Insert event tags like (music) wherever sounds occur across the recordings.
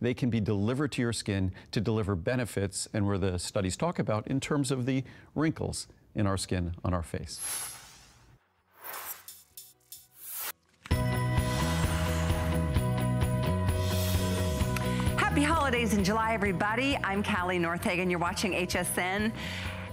they can be delivered to your skin to deliver benefits and where the studies talk about in terms of the wrinkles in our skin on our face. Happy holidays in July, everybody. I'm Callie Northagen. You're watching HSN.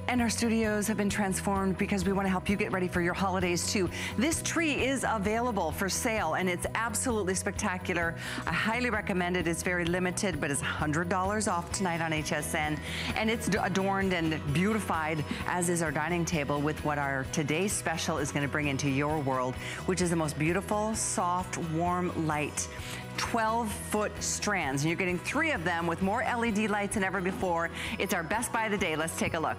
And our studios have been transformed because we want to help you get ready for your holidays too. This tree is available for sale and it's absolutely spectacular. I highly recommend it. It's very limited, but it's $100 off tonight on HSN. And it's adorned and beautified, as is our dining table, with what our today's special is going to bring into your world, which is the most beautiful, soft, warm light. 12 foot strands and you're getting three of them with more LED lights than ever before. It's our best buy of the day. Let's take a look.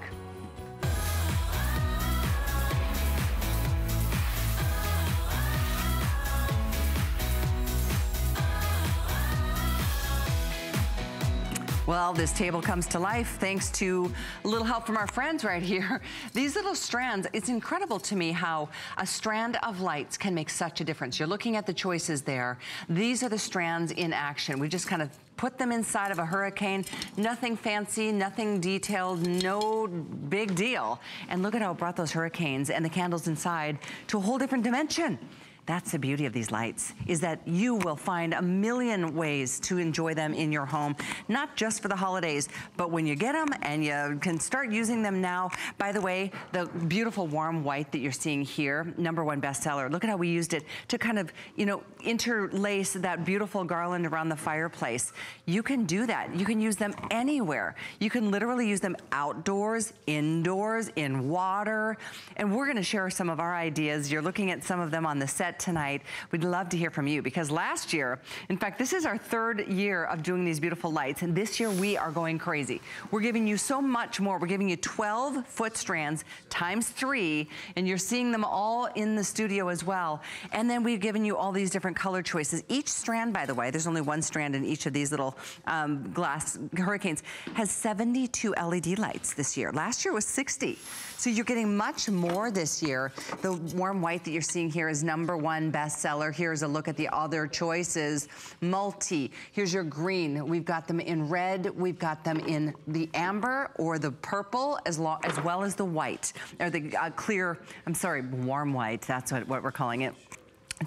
Well, this table comes to life thanks to a little help from our friends right here. (laughs) These little strands, it's incredible to me how a strand of lights can make such a difference. You're looking at the choices there. These are the strands in action. We just kind of put them inside of a hurricane. Nothing fancy, nothing detailed, no big deal. And look at how it brought those hurricanes and the candles inside to a whole different dimension. That's the beauty of these lights, is that you will find a million ways to enjoy them in your home, not just for the holidays, but when you get them and you can start using them now. By the way, the beautiful warm white that you're seeing here, number one bestseller. Look at how we used it to kind of, you know, interlace that beautiful garland around the fireplace. You can do that. You can use them anywhere. You can literally use them outdoors, indoors, in water. And we're gonna share some of our ideas. You're looking at some of them on the set set tonight. We'd love to hear from you because last year, in fact, this is our third year of doing these beautiful lights. And this year we are going crazy. We're giving you so much more. We're giving you 12 foot strands times three. And you're seeing them all in the studio as well. And then we've given you all these different color choices. Each strand, by the way, there's only one strand in each of these little um, glass hurricanes, has 72 LED lights this year. Last year was 60. So you're getting much more this year. The warm white that you're seeing here is number one bestseller. Here's a look at the other choices. Multi, here's your green. We've got them in red. We've got them in the amber or the purple as, as well as the white, or the uh, clear, I'm sorry, warm white. That's what, what we're calling it.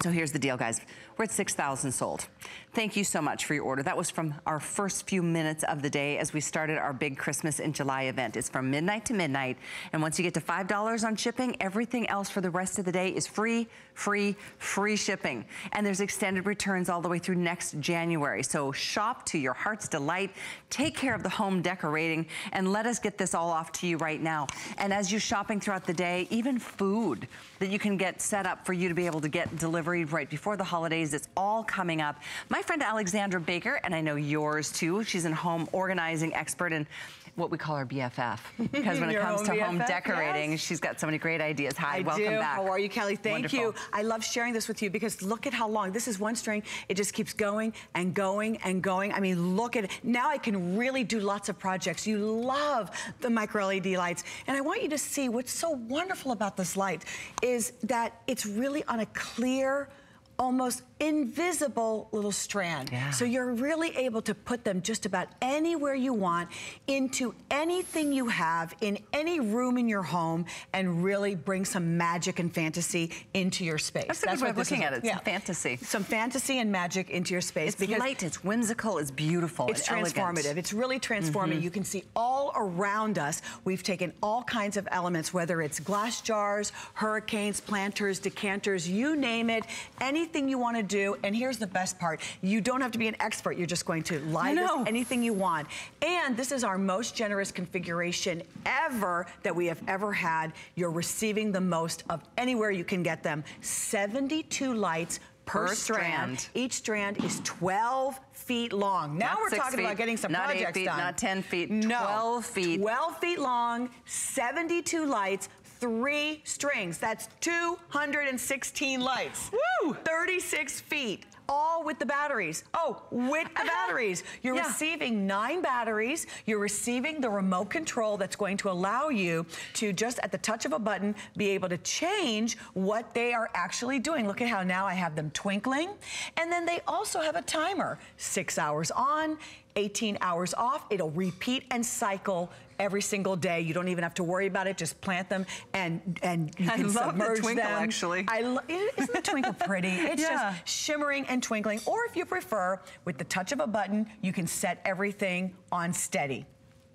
So here's the deal, guys. We're at 6,000 sold. Thank you so much for your order. That was from our first few minutes of the day as we started our big Christmas in July event. It's from midnight to midnight. And once you get to $5 on shipping, everything else for the rest of the day is free, free, free shipping. And there's extended returns all the way through next January. So shop to your heart's delight. Take care of the home decorating and let us get this all off to you right now. And as you're shopping throughout the day, even food that you can get set up for you to be able to get delivery right before the holidays. It's all coming up. My friend Alexandra Baker, and I know yours too, she's a home organizing expert and what we call our BFF. Because when it (laughs) comes to BFF, home decorating, yes. she's got so many great ideas. Hi, I welcome do. back. How are you, Callie? Thank Wonderful. you. I love sharing this with you because look at how long. This is one string. It just keeps going and going and going. I mean, look at it. Now I can really do lots of projects. You love the micro LED lights. And I want you to see what's so wonderful about this light is that it's really on a clear, almost invisible little strand. Yeah. So you're really able to put them just about anywhere you want into anything you have in any room in your home and really bring some magic and fantasy into your space. That's, That's what looking at it. Yeah. Some fantasy. Some fantasy and magic into your space. It's because light, it's whimsical, it's beautiful, It's transformative. Elegant. It's really transformative. Mm -hmm. You can see all around us, we've taken all kinds of elements, whether it's glass jars, hurricanes, planters, decanters, you name it, anything you want to do. And here's the best part. You don't have to be an expert. You're just going to light this anything you want. And this is our most generous configuration ever that we have ever had. You're receiving the most of anywhere you can get them. 72 lights per, per strand. strand. Each strand is 12 feet long. Now not we're talking feet, about getting some projects feet, done. Not 10 feet, no, 12 feet. 12 feet long, 72 lights, three strings. That's 216 lights. Woo! 36 feet all with the batteries. Oh, with the uh-huh. batteries. You're Yeah. receiving nine batteries. You're receiving the remote control that's going to allow you to just at the touch of a button be able to change what they are actually doing. Look at how now I have them twinkling. And then they also have a timer. Six hours on, 18 hours off. It'll repeat and cycle every single day. You don't even have to worry about it. Just plant them and and you I can love the submerge twinkle, them. actually. I lo- isn't the twinkle (laughs) pretty? It's Yeah. just shimmering and twinkling. Or if you prefer, with the touch of a button, you can set everything on steady.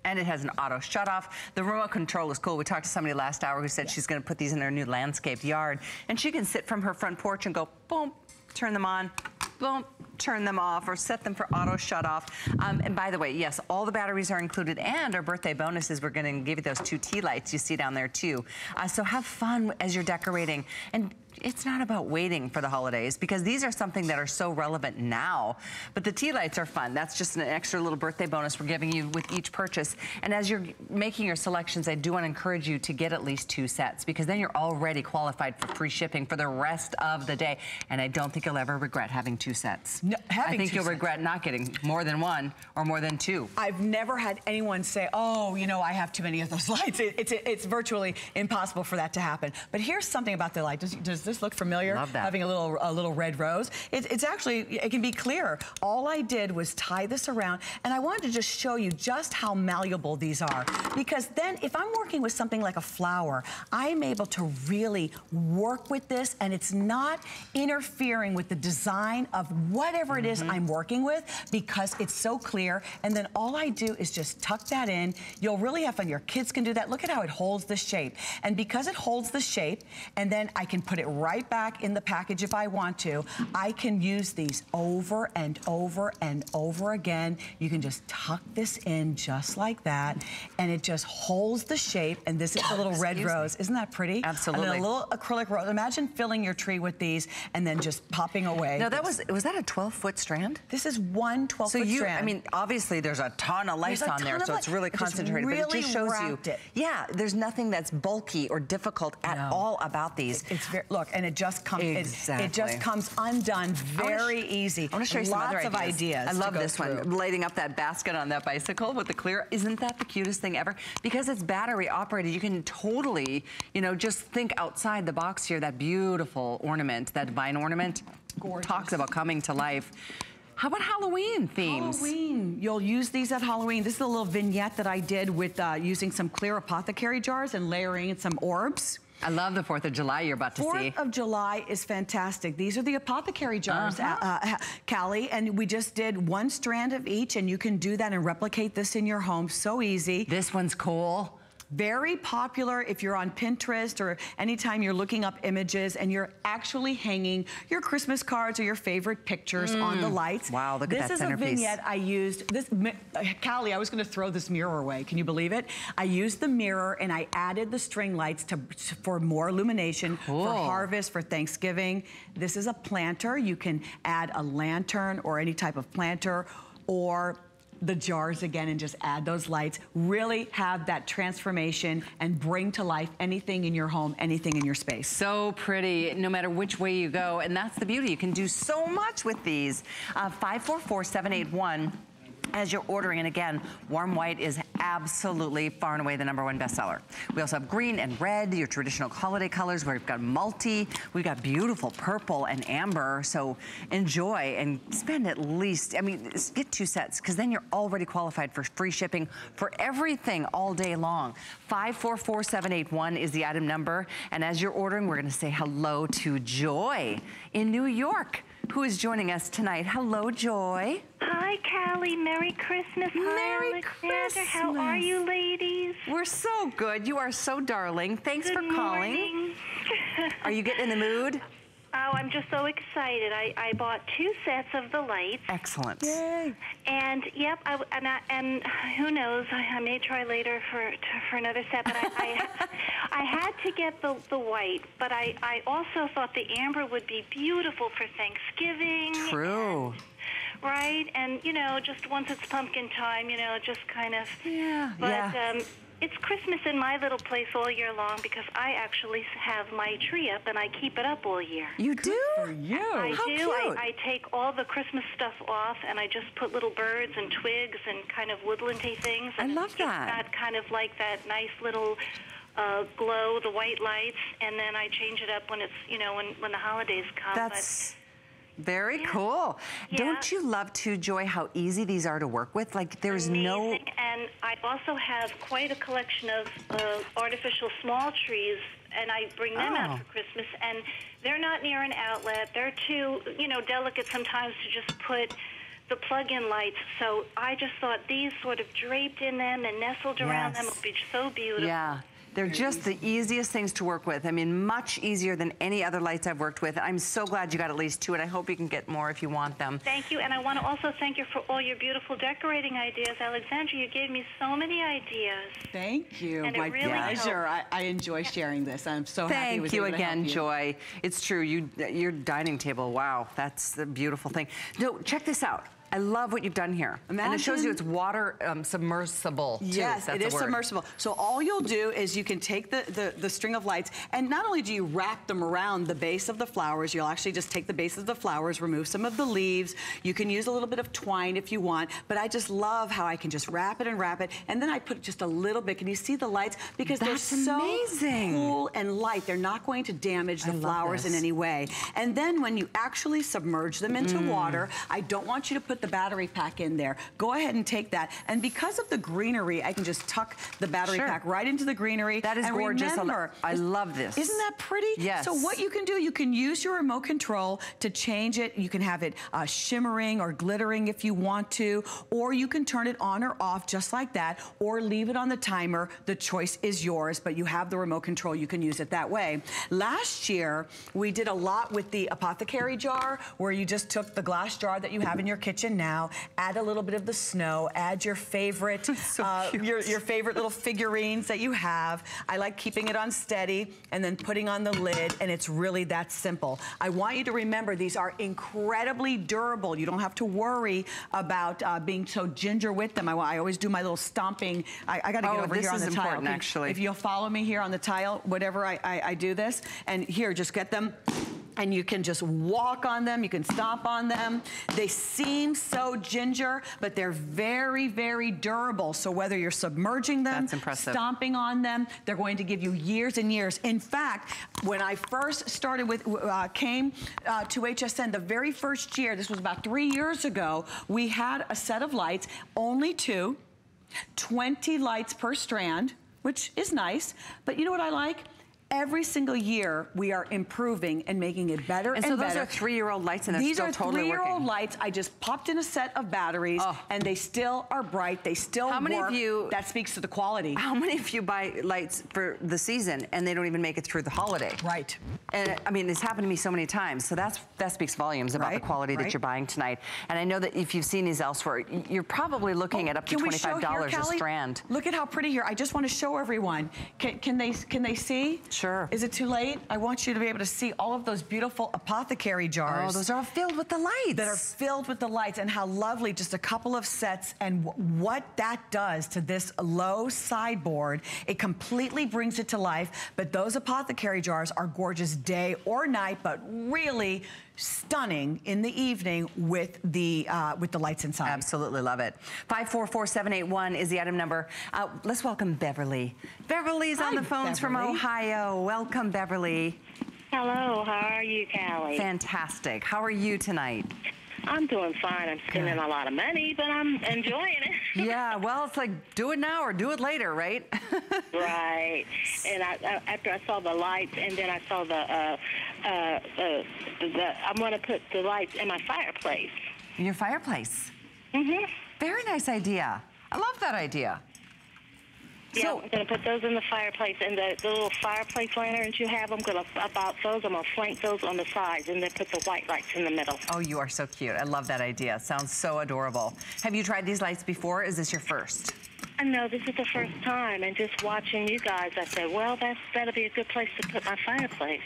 And it has an auto shut off. The remote control is cool. We talked to somebody last hour who said she's going to put these in her new landscaped yard. And she can sit from her front porch and go, boom, turn them on, boom, turn them off, or set them for auto shut off. Um, and by the way, yes, all the batteries are included. And our birthday bonuses, we're going to give you those two tea lights you see down there too. Uh, so have fun as you're decorating. And it's not about waiting for the holidays because these are something that are so relevant now. But the tea lights are fun. That's just an extra little birthday bonus we're giving you with each purchase. And as you're making your selections, I do want to encourage you to get at least two sets because then you're already qualified for free shipping for the rest of the day. And I don't think you'll ever regret having two sets. No, I think two you'll sets. regret not getting more than one or more than two. I've never had anyone say, "Oh, you know, I have too many of those (laughs) lights." It, it's it's virtually impossible for that to happen. But here's something about the light. Does, does this look familiar? Love that. Having a little a little red rose. It, it's actually it can be clear. All I did was tie this around, and I wanted to just show you just how malleable these are. Because then, if I'm working with something like a flower, I'm able to really work with this, and it's not interfering with the design of whatever it is mm-hmm. I'm working with because it's so clear. And then all I do is just tuck that in. You'll really have fun. Your kids can do that. Look at how it holds the shape. And because it holds the shape, and then I can put it right back in the package if I want to, I can use these over and over and over again. You can just tuck this in just like that, and it just holds the shape. And this is the little red Excuse me. rose. Isn't that pretty? Absolutely. And a little acrylic rose. Imagine filling your tree with these and then just popping away. No, that was, was that a 12 foot strand? This is one 12 So foot you, strand. I mean, obviously there's a ton of lights on there, so it's really concentrated, but it just shows you. it. Yeah, there's nothing that's bulky or difficult at No. all about these. It's very look, and it just comes. It, it just comes undone very sh- easy. I want to show you some Lots of ideas. ideas. I love this one, lighting up that basket on that bicycle with the clear. Isn't that the cutest thing ever? Because it's battery operated, you can totally, you know, just think outside the box here. That beautiful ornament, that vine ornament, Gorgeous. talks about coming to life. How about Halloween themes? Halloween. You'll use these at Halloween. This is a little vignette that I did with uh, using some clear apothecary jars and layering in some orbs. I love the 4th of July you're about to see. Fourth of July is fantastic. These are the apothecary jars, Uh-huh. uh, uh, (laughs) Callie, and we just did one strand of each, and you can do that and replicate this in your home so easy. This one's cool. Very popular if you're on Pinterest or anytime you're looking up images and you're actually hanging your Christmas cards or your favorite pictures on the lights. Mm. Wow, look at that this is centerpiece. a vignette I used. This, uh, Callie, I was going to throw this mirror away. Can you believe it? I used the mirror and I added the string lights to for more illumination Cool. for harvest for Thanksgiving. This is a planter. You can add a lantern or any type of planter or the jars again and just add those lights. Really have that transformation and bring to life anything in your home, anything in your space. So pretty, no matter which way you go. And that's the beauty. You can do so much with these. Uh, 544781. As you're ordering, and again, warm white is absolutely far and away the number one bestseller. We also have green and red, your traditional holiday colors. We've got multi, we've got beautiful purple and amber. So enjoy and spend at least, I mean, get two sets because then you're already qualified for free shipping for everything all day long. 544781 is the item number. And as you're ordering, we're going to say hello to Joy in New York, who is joining us tonight. Hello, Joy. Hi, Callie. Merry Christmas. Merry Hi, Alexander. How are you, ladies? We're so good. You are so darling. Thanks Good for calling. morning. (laughs) Are you getting in the mood? Oh, I'm just so excited. I, I bought two sets of the lights, Excellent. and yep, I, w- and, I, and who knows? I, I may try later for to, for another set. But I, I, (laughs) I had to get the the white, but I I also thought the amber would be beautiful for Thanksgiving. True. right? And you know, just once it's pumpkin time, you know, just kind of. Yeah, But yeah. um, it's Christmas in my little place all year long because I actually have my tree up and I keep it up all year. You do? For you. I How do. cute. I, I take all the Christmas stuff off and I just put little birds and twigs and kind of woodlandy things. I love it's just that. got kind of like that nice little uh, glow, the white lights, and then I change it up when it's you know when when the holidays come. But- Very cool. Don't you love too, Joy, how easy these are to work with? Like there's no And I also have quite a collection of uh, artificial small trees, and I bring them Oh. out for Christmas. And they're not near an outlet. They're too, you know, delicate sometimes to just put the plug-in lights. So I just thought these sort of draped in them and nestled around them would be so beautiful. Yeah. They're just the easiest things to work with. I mean, much easier than any other lights I've worked with. I'm so glad you got at least two, and I hope you can get more if you want them. Thank you, and I want to also thank you for all your beautiful decorating ideas. Alexandra, you gave me so many ideas. Thank you. And My really pleasure. I, I enjoy sharing this. I'm so happy I Thank you able to help again, you. Joy. It's true. You, your dining table. Wow, that's the beautiful thing. No, check this out. I love what you've done here, and it shows you it's water um, submersible. Too, Yes, it is word. submersible. So all you'll do is you can take the, the, the string of lights, and not only do you wrap them around the base of the flowers, you'll actually just take the base of the flowers, remove some of the leaves. You can use a little bit of twine if you want, but I just love how I can just wrap it and wrap it, and then I put just a little bit. Can you see the lights? Because That's they're so amazing. cool and light. They're not going to damage the I flowers in any way. And then when you actually submerge them into Mm. water, I don't want you to put the battery pack in there. Go ahead and take that. And because of the greenery, I can just tuck the battery Sure. pack right into the greenery. That is and gorgeous. I Remember, I love this. Isn't that pretty? Yes. So what you can do, you can use your remote control to change it. You can have it uh, shimmering or glittering if you want to, or you can turn it on or off just like that, or leave it on the timer. The choice is yours, but you have the remote control. You can use it that way. Last year, we did a lot with the apothecary jar, where you just took the glass jar that you have in your kitchen now, add a little bit of the snow, add your favorite, (laughs) So uh, your, your favorite little figurines that you have. I like keeping it on steady and then putting on the lid, and it's really that simple. I want you to remember these are incredibly durable. You don't have to worry about uh, being so ginger with them. I, I always do my little stomping. I, I got to get Oh, over here on the tile. If- actually. If you'll follow me here on the tile, whatever I, I, I do this, and here, just get them and you can just walk on them, you can stomp on them. They seem so ginger, but they're very, very durable. So whether you're submerging them, stomping on them, they're going to give you years and years. In fact, when I first started with, uh, came uh, to HSN, the very first year, this was about three years ago, we had a set of lights, only two, 20 lights per strand, which is nice. But you know what I like? Every single year, we are improving and making it better And and, so those better. are three-year-old lights, and they're These still are three-year-old lights. I just popped in a set of batteries, Oh. and they still are bright. They still How many of you- That speaks to the quality. How many of you buy lights for the season and they don't even make it through the holiday? Right. And I mean, it's happened to me so many times. So that's that speaks volumes about the Right, quality that you're buying tonight. And I know that if you've seen these elsewhere, you're probably looking oh, at up to Oh, Can we show $25 here, a strand. Look at how pretty here. I just want to show everyone. Can, can they can they see? Sure. Is it too late? I want you to be able to see all of those beautiful apothecary oh, jars. Oh, those are all filled with the lights. that are filled with the lights and how lovely just a couple of sets and what that does to this low sideboard it completely brings it to life but those apothecary jars are gorgeous day or night but really stunning in the evening with the uh, with the lights inside Absolutely love it. 544781 is the item number. Uh, let's welcome Beverly. Beverly's on the phones from Ohio. Welcome, Beverly. Hello, how are you, Callie? Fantastic. How are you tonight? I'm doing fine. I'm spending a lot of money, but I'm enjoying it. (laughs) Yeah, well, it's like do it now or do it later, right? (laughs) right. And I, I, after I saw the lights, and then I saw the, uh, uh, the, the I'm going to put the lights in my fireplace. Your fireplace. Mm-hmm. Very nice idea. I love that idea. Yeah, So- I'm going to put those in the fireplace, and the, the little fireplace lanterns you have, I'm going to I bought those. I'm going to flank those on the sides, and then put the white lights in the middle. Oh, you are so cute. I love that idea. Sounds so adorable. Have you tried these lights before? Is this your first? I know this is the first time, and just watching you guys, I said, well, that's that'll be a good place to put my fireplace.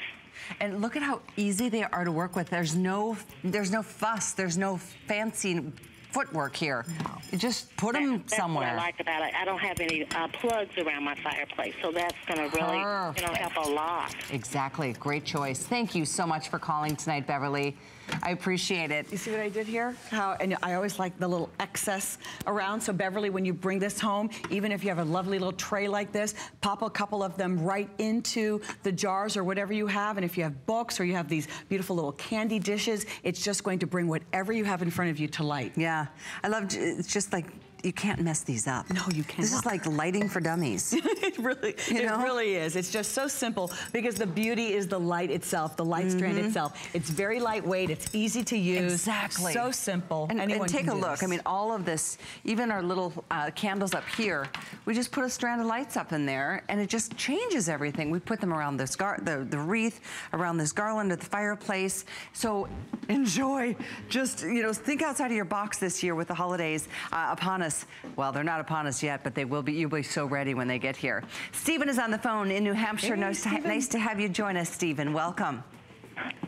And look at how easy they are to work with. There's no there's no fuss. There's no fancy footwork here. You just put That- them that's somewhere. what I like about it. I don't have any uh, plugs around my fireplace, so that's going to really, you know, help a lot. Exactly, great choice. Thank you so much for calling tonight, Beverly. I appreciate it. You see what I did here? How, and I always like the little excess around. So Beverly, when you bring this home, even if you have a lovely little tray like this, pop a couple of them right into the jars or whatever you have. And if you have books or you have these beautiful little candy dishes, it's just going to bring whatever you have in front of you to light. Yeah, I love, it's just like, you can't mess these up. No, you can't. This is like lighting for dummies. (laughs) it really, You it know? really is. It's just so simple because the beauty is the light itself, the light strand itself. It's very lightweight. It's easy to use. Mm-hmm. Exactly. So simple. And, Anyone and take a look. this. I mean, all of this, even our little uh, candles up here, we just put a strand of lights up in there, and it just changes everything. We put them around this gar the, the wreath, around this garland at the fireplace. So enjoy. Just, you know, think outside of your box this year with the holidays uh, upon us. Well, they're not upon us yet, but they will be. You'll be so ready when they get here. Stephen is on the phone in New Hampshire. Hey, nice, to, nice to have you join us, Stephen. Welcome.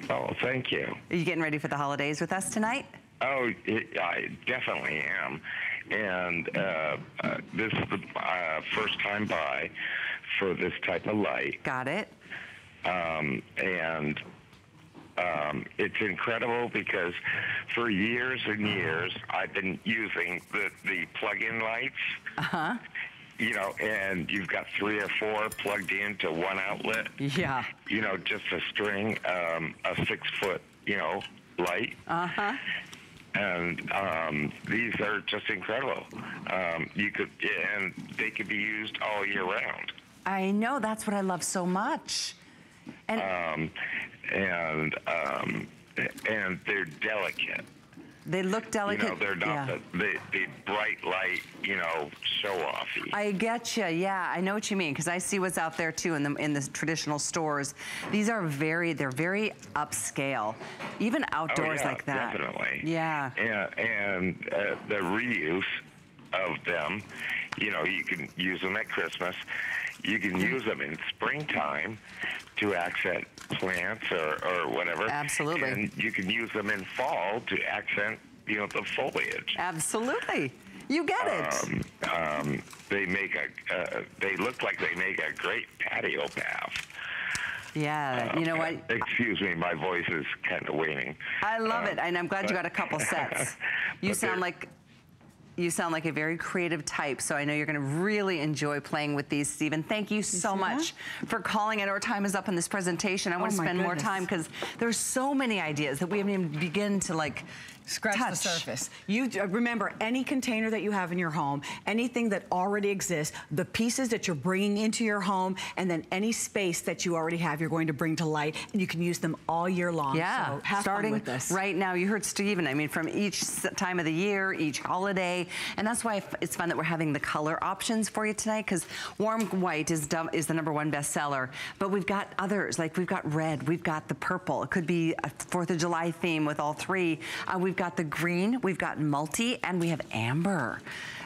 Oh, thank you. Are you getting ready for the holidays with us tonight? Oh, it, I definitely am. And uh, uh, this is the uh, first time buy for this type of light. Got it. Um, and um, it's incredible because for years and years I've been using the, the plug-in lights. Uh-huh. You know, and you've got three or four plugged into one outlet. Yeah. You know, just a string, um, a six-foot, you know, light. Uh-huh. and um, these are just incredible. Um, you could, and they could be used all year round. I know, that's what I love so much. And Um, and um, and they're delicate. they look delicate. You know, they're not yeah. the, the, the bright light, you know, show offy. I get you. Yeah, I know what you mean because I see what's out there too in the in the traditional stores. These are very, they're very upscale, even outdoors oh, yeah, like that. Definitely. Yeah. And, and uh, the reuse of them, you know, you can use them at Christmas. You can use them in springtime to accent plants or, or whatever. Absolutely. And you can use them in fall to accent, you know, the foliage. Absolutely. You get it. Um, um, they make a, uh, they look like they make a great patio path. yeah. you know what? (laughs) Excuse me, my voice is kind of waning. I love Um, it, and I'm glad you got a couple sets. (laughs) You sound like you sound like a very creative type, so I know you're going to really enjoy playing with these, Stephen. Thank you so see much for calling. And our time is up in this presentation. I want to Oh, spend more time because there's so many ideas that we haven't even begun to like Scratch touch. the surface. You remember any container that you have in your home, anything that already exists, the pieces that you're bringing into your home, and then any space that you already have, you're going to bring to light, and you can use them all year long. Yeah, so starting fun with this. right now. You heard Stephen. I mean, from each time of the year, each holiday, and that's why it's fun that we're having the color options for you tonight. Because warm white is is the number one bestseller, but we've got others. Like we've got red, we've got the purple. It could be a Fourth of July theme with all three. Uh, we've got the green, we've got multi, and we have amber.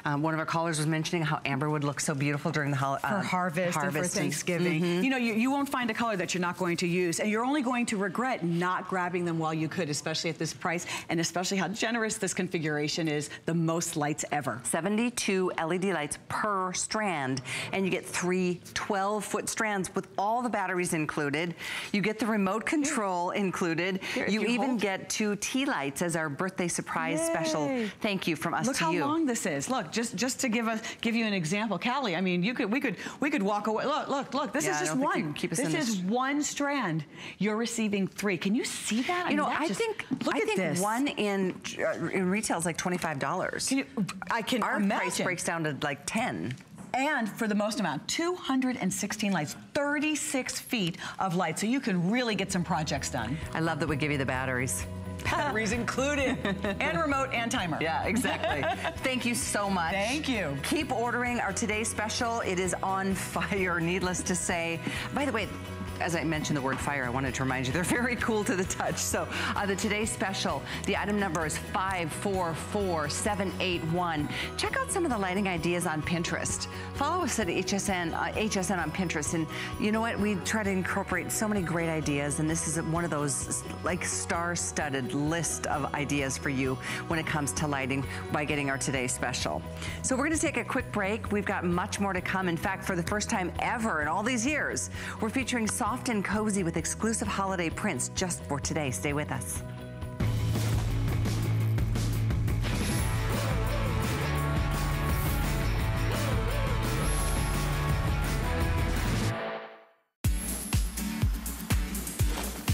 Um, one of our callers was mentioning how amber would look so beautiful during the hol- for uh, harvest, and for harvest and- Thanksgiving. Mhm. You know, you, you won't find a color that you're not going to use, and you're only going to regret not grabbing them while you could, especially at this price, and especially how generous this configuration is, the most lights ever. 72 LED lights per strand, and you get three 12-foot strands with all the batteries included. You get the remote control included. Here, you, you even hold- get two tea lights as our birthday surprise special thank you from us Look to how you. long this is. Look, just just to give us give you an example, Callie. I mean, you could we could we could walk away. Look, look, look. This Yeah, is just don't think you one. keep us this is this. one strand. You're receiving three. Can you see that? you know, mean, that I just- think look I at think this. one in uh, in retail is like $25. Can you, I can Our imagine. price breaks down to like 10. And for the most amount, 216 lights, 36 feet of light, so you can really get some projects done. I love that we give you the batteries. Batteries included, and remote and timer. Yeah, exactly. (laughs) Thank you so much. Thank you. Keep ordering our today's special. It is on fire, needless to say. By the way, as I mentioned the word fire, I wanted to remind you, they're very cool to the touch. So uh, the today's special, the item number is 544781. Check out some of the lighting ideas on Pinterest. Follow us at HSN, uh, HSN on Pinterest. And you know what? We try to incorporate so many great ideas. And this is one of those like star-studded list of ideas for you when it comes to lighting by getting our Today special. So we're going to take a quick break. We've got much more to come. In fact, for the first time ever in all these years, we're featuring soft and cozy with exclusive holiday prints just for today. Stay with us.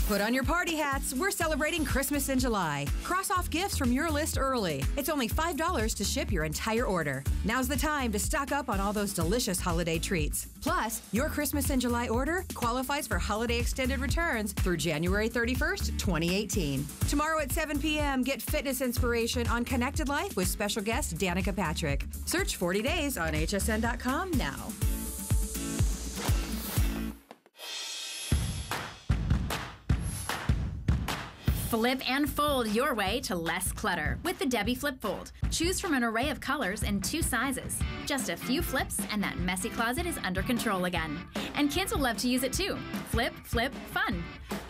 Put on your party hats. We're celebrating Christmas in July. Cross off gifts from your list early. It's only $5 to ship your entire order. Now's the time to stock up on all those delicious holiday treats. Plus, your Christmas in July order qualifies for holiday extended returns through January 31st, 2018. Tomorrow at 7 p.m., get fitness inspiration on Connected Life with special guest Danica Patrick. Search 40 days on hsn.com now. Flip and fold your way to less clutter with the Debbie Flip Fold. Choose from an array of colors and two sizes. Just a few flips and that messy closet is under control again. And kids will love to use it too. Flip, flip, fun.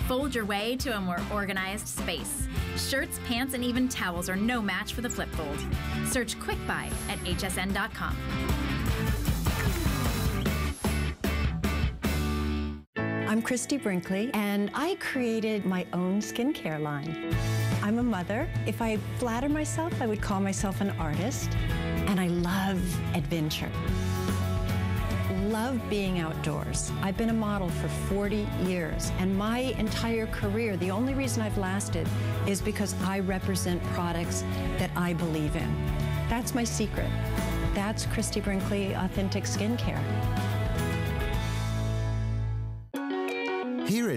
Fold your way to a more organized space. Shirts, pants, and even towels are no match for the Flip Fold. Search Quick Buy at hsn.com. I'm Christie Brinkley, and I created my own skincare line. I'm a mother. If I flatter myself, I would call myself an artist, and I love adventure. Love being outdoors. I've been a model for 40 years, and my entire career, the only reason I've lasted is because I represent products that I believe in. That's my secret. That's Christie Brinkley Authentic Skincare.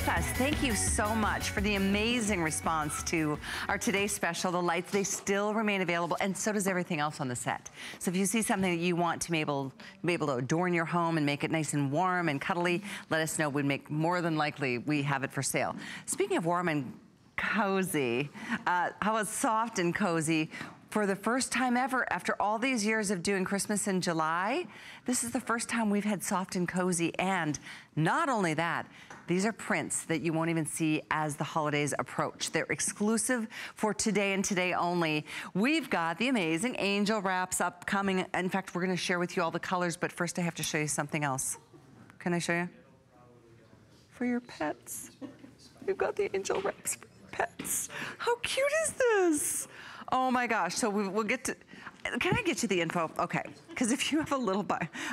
With us. Thank you so much for the amazing response to our today's special. The lights, they still remain available, and so does everything else on the set. So if you see something that you want to be able, be able to adorn your home and make it nice and warm and cuddly, let us know. We'd make more than likely we have it for sale. Speaking of warm and cozy, uh, how about soft and cozy? For the first time ever, after all these years of doing Christmas in July, this is the first time we've had soft and cozy. And not only that, these are prints that you won't even see as the holidays approach. They're exclusive for today and today only. We've got the amazing angel wraps upcoming. In fact, we're gonna share with you all the colors, but first I have to show you something else. Can I show you? For your pets. We've got the angel wraps for your pets. How cute is this? Oh my gosh, so we, will get to, can I get you the info? Okay, because if you have a little,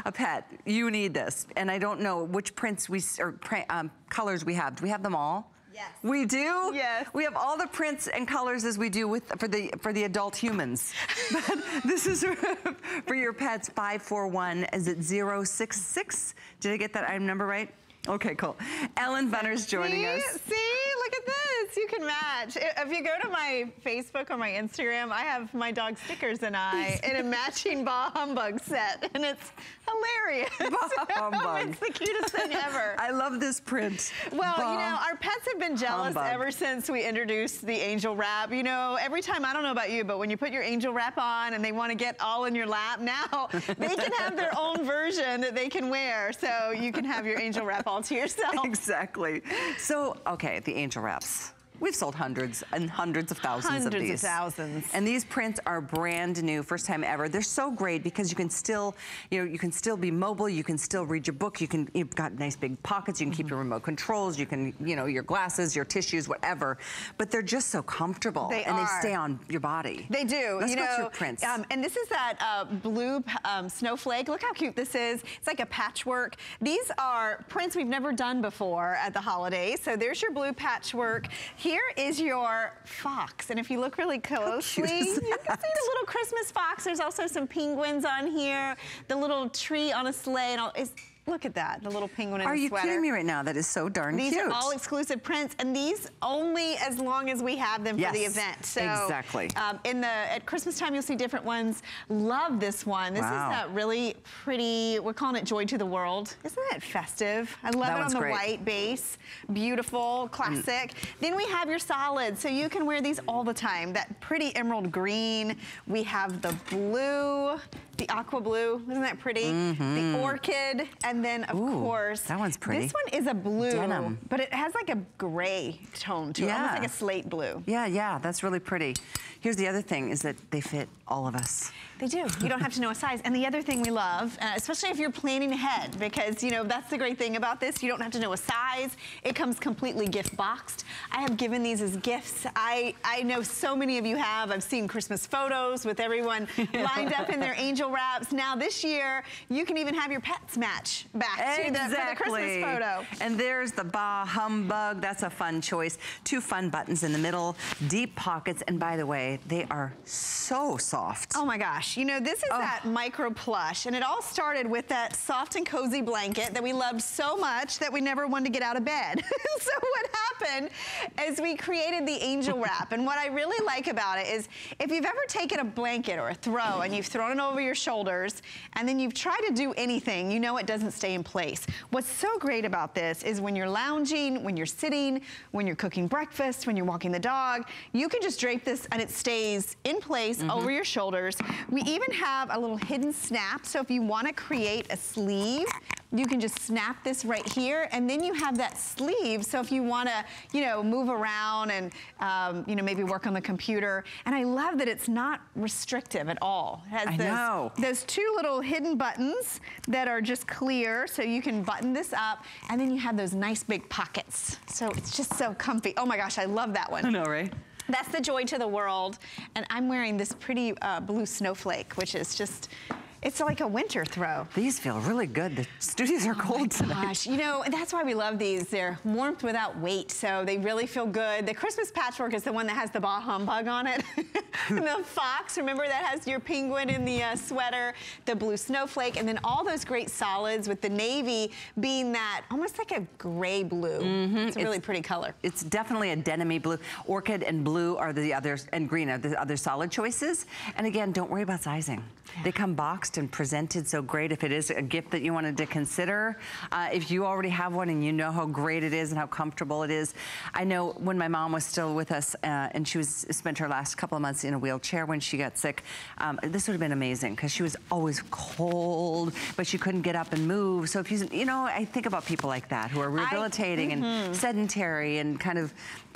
a pet, you need this. And I don't know which prints we, or print, um, colors we have. Do we have them all? Yes. We do? Yes. We have all the prints and colors as we do with for the for the adult humans. (laughs) but this is (laughs) for your pets 541 is it 066? Did I get that item number right? Okay, cool. Ellen Bunner's joining see, us. See, look at this. You can match. If you go to my Facebook or my Instagram, I have my dog Stickers and I (laughs) in a matching Bah Humbug set, and it's hilarious. Bah (laughs) Humbug. it's the cutest thing ever. (laughs) I love this print. Well, you know, our pets have been jealous humbug. ever since we introduced the angel wrap. You know, every time, I don't know about you, but when you put your angel wrap on and they want to get all in your lap, now they can have their own version that they can wear. So you can have your angel wrap all to yourself. (laughs) Exactly. So, okay, the angel wraps. We've sold hundreds and hundreds of thousands Hundreds of of these. thousands. And these prints are brand new, first time ever. They're so great because you can still, you know, you can still be mobile, you can still read your book, you can, you've got nice big pockets, you can keep your remote controls, you can, you know, your glasses, your tissues, whatever. But they're just so comfortable They and they stay on your body. They do. Let's you go know, through prints. Um, and this is that uh, blue um, snowflake. Look how cute this is. It's like a patchwork. These are prints we've never done before at the holidays. So there's your blue patchwork. Here is your fox. And if you look really closely, you can see the little Christmas fox. There's also some penguins on here. The little tree on a sleigh. And all. Look at that, the little penguin in Are you sweater. kidding me right now? That is so darn These cute. are all exclusive prints, and these only as long as we have them for the event. So exactly. um, in the at Christmas time, you'll see different ones. Love this one. This Wow. is that really pretty. We're calling it Joy to the World. Isn't that festive? I love That it on the great. white base. Beautiful, classic. Then we have your solids, so you can wear these all the time. That pretty emerald green. We have the blue. The aqua blue, isn't that pretty? The orchid, and then of Mm-hmm. Ooh, course, that one's pretty. This one is a blue, Denim. but it has like a gray tone to it, almost Yeah. like a slate blue. Yeah, yeah, that's really pretty. Here's the other thing is that they fit all of us. They do. You don't have to know a size. And the other thing we love, uh, especially if you're planning ahead, because you know that's the great thing about this. You don't have to know a size. It comes completely gift boxed. I have given these as gifts. I I know so many of you have. I've seen Christmas photos with everyone (laughs) lined up in their angel wraps. Now this year, you can even have your pets match back to the, for the Christmas photo. And there's the Bah Humbug. That's a fun choice. Two fun buttons in the middle, deep pockets, and by the way, they are so soft. Oh my gosh. You know, this is oh. that micro plush, and it all started with that soft and cozy blanket that we loved so much that we never wanted to get out of bed. (laughs) so what happened is we created the angel wrap, and what I really like about it is if you've ever taken a blanket or a throw and you've thrown it over your shoulders, and then you've tried to do anything, you know it doesn't stay in place. What's so great about this is when you're lounging, when you're sitting, when you're cooking breakfast, when you're walking the dog, you can just drape this and it stays in place over your shoulders. We even have a little hidden snap, so if you wanna create a sleeve, you can just snap this right here, and then you have that sleeve, so if you wanna, you know, move around and, um, you know, maybe work on the computer. And I love that it's not restrictive at all. It has I those, know. those two little hidden buttons that are just clear, so you can button this up, and then you have those nice big pockets. So it's just so comfy. Oh my gosh, I love that one. I know, right? (laughs) That's the joy to the world. And I'm wearing this pretty uh, blue snowflake, which is just, it's like a winter throw. These feel really good. The studios are cold tonight. Gosh, you know, that's why we love these. They're warmth without weight, so they really feel good. The Christmas patchwork is the one that has the Bah Humbug on it. (laughs) and the fox, remember that has your penguin in the uh, sweater, the blue snowflake, and then all those great solids with the navy being that almost like a gray blue. It's a really pretty color. It's definitely a denim blue. Orchid and blue are the others, and green are the other solid choices. And again, don't worry about sizing. They come boxed and presented so great if it is a gift that you wanted to consider. Uh, if you already have one and you know how great it is and how comfortable it is. I know when my mom was still with us uh, and she was spent her last couple of months in a wheelchair when she got sick, um, this would have been amazing because she was always cold, but she couldn't get up and move. So if you, you know, I think about people like that who are rehabilitating mhm. and sedentary and kind of,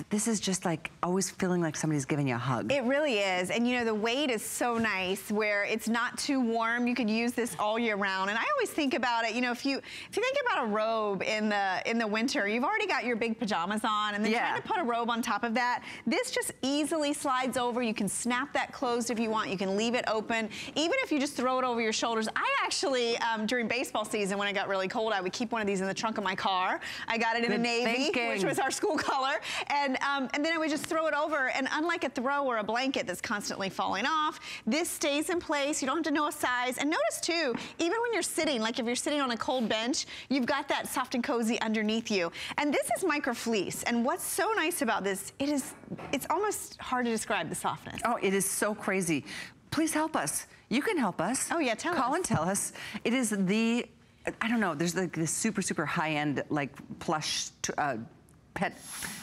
this is just like always feeling like somebody's giving you a hug. It really is. And you know, the weight is so nice where it's not too warm. You could use this all year round. And I always think about it, you know, if you if you think about a robe in the in the winter, you've already got your big pajamas on and then Yeah. trying to put a robe on top of that. This just easily slides over. You can snap that closed if you want. You can leave it open. Even if you just throw it over your shoulders. I actually, um, during baseball season, when it got really cold, I would keep one of these in the trunk of my car. I got it in a Good navy, which was our school (laughs) color. And, um, and then I would just throw it over. And unlike a throw or a blanket that's constantly falling off, this stays in place. You don't have to know a size. And notice too, even when you're sitting, like if you're sitting on a cold bench, you've got that soft and cozy underneath you. And this is micro fleece. And what's so nice about this, it is, it's almost hard to describe the softness. Oh, it is so crazy. Please help us. You can help us. Oh, yeah, tell Call us. and tell us. It is the, I don't know, there's like this super, super high-end, like plush, uh, pet,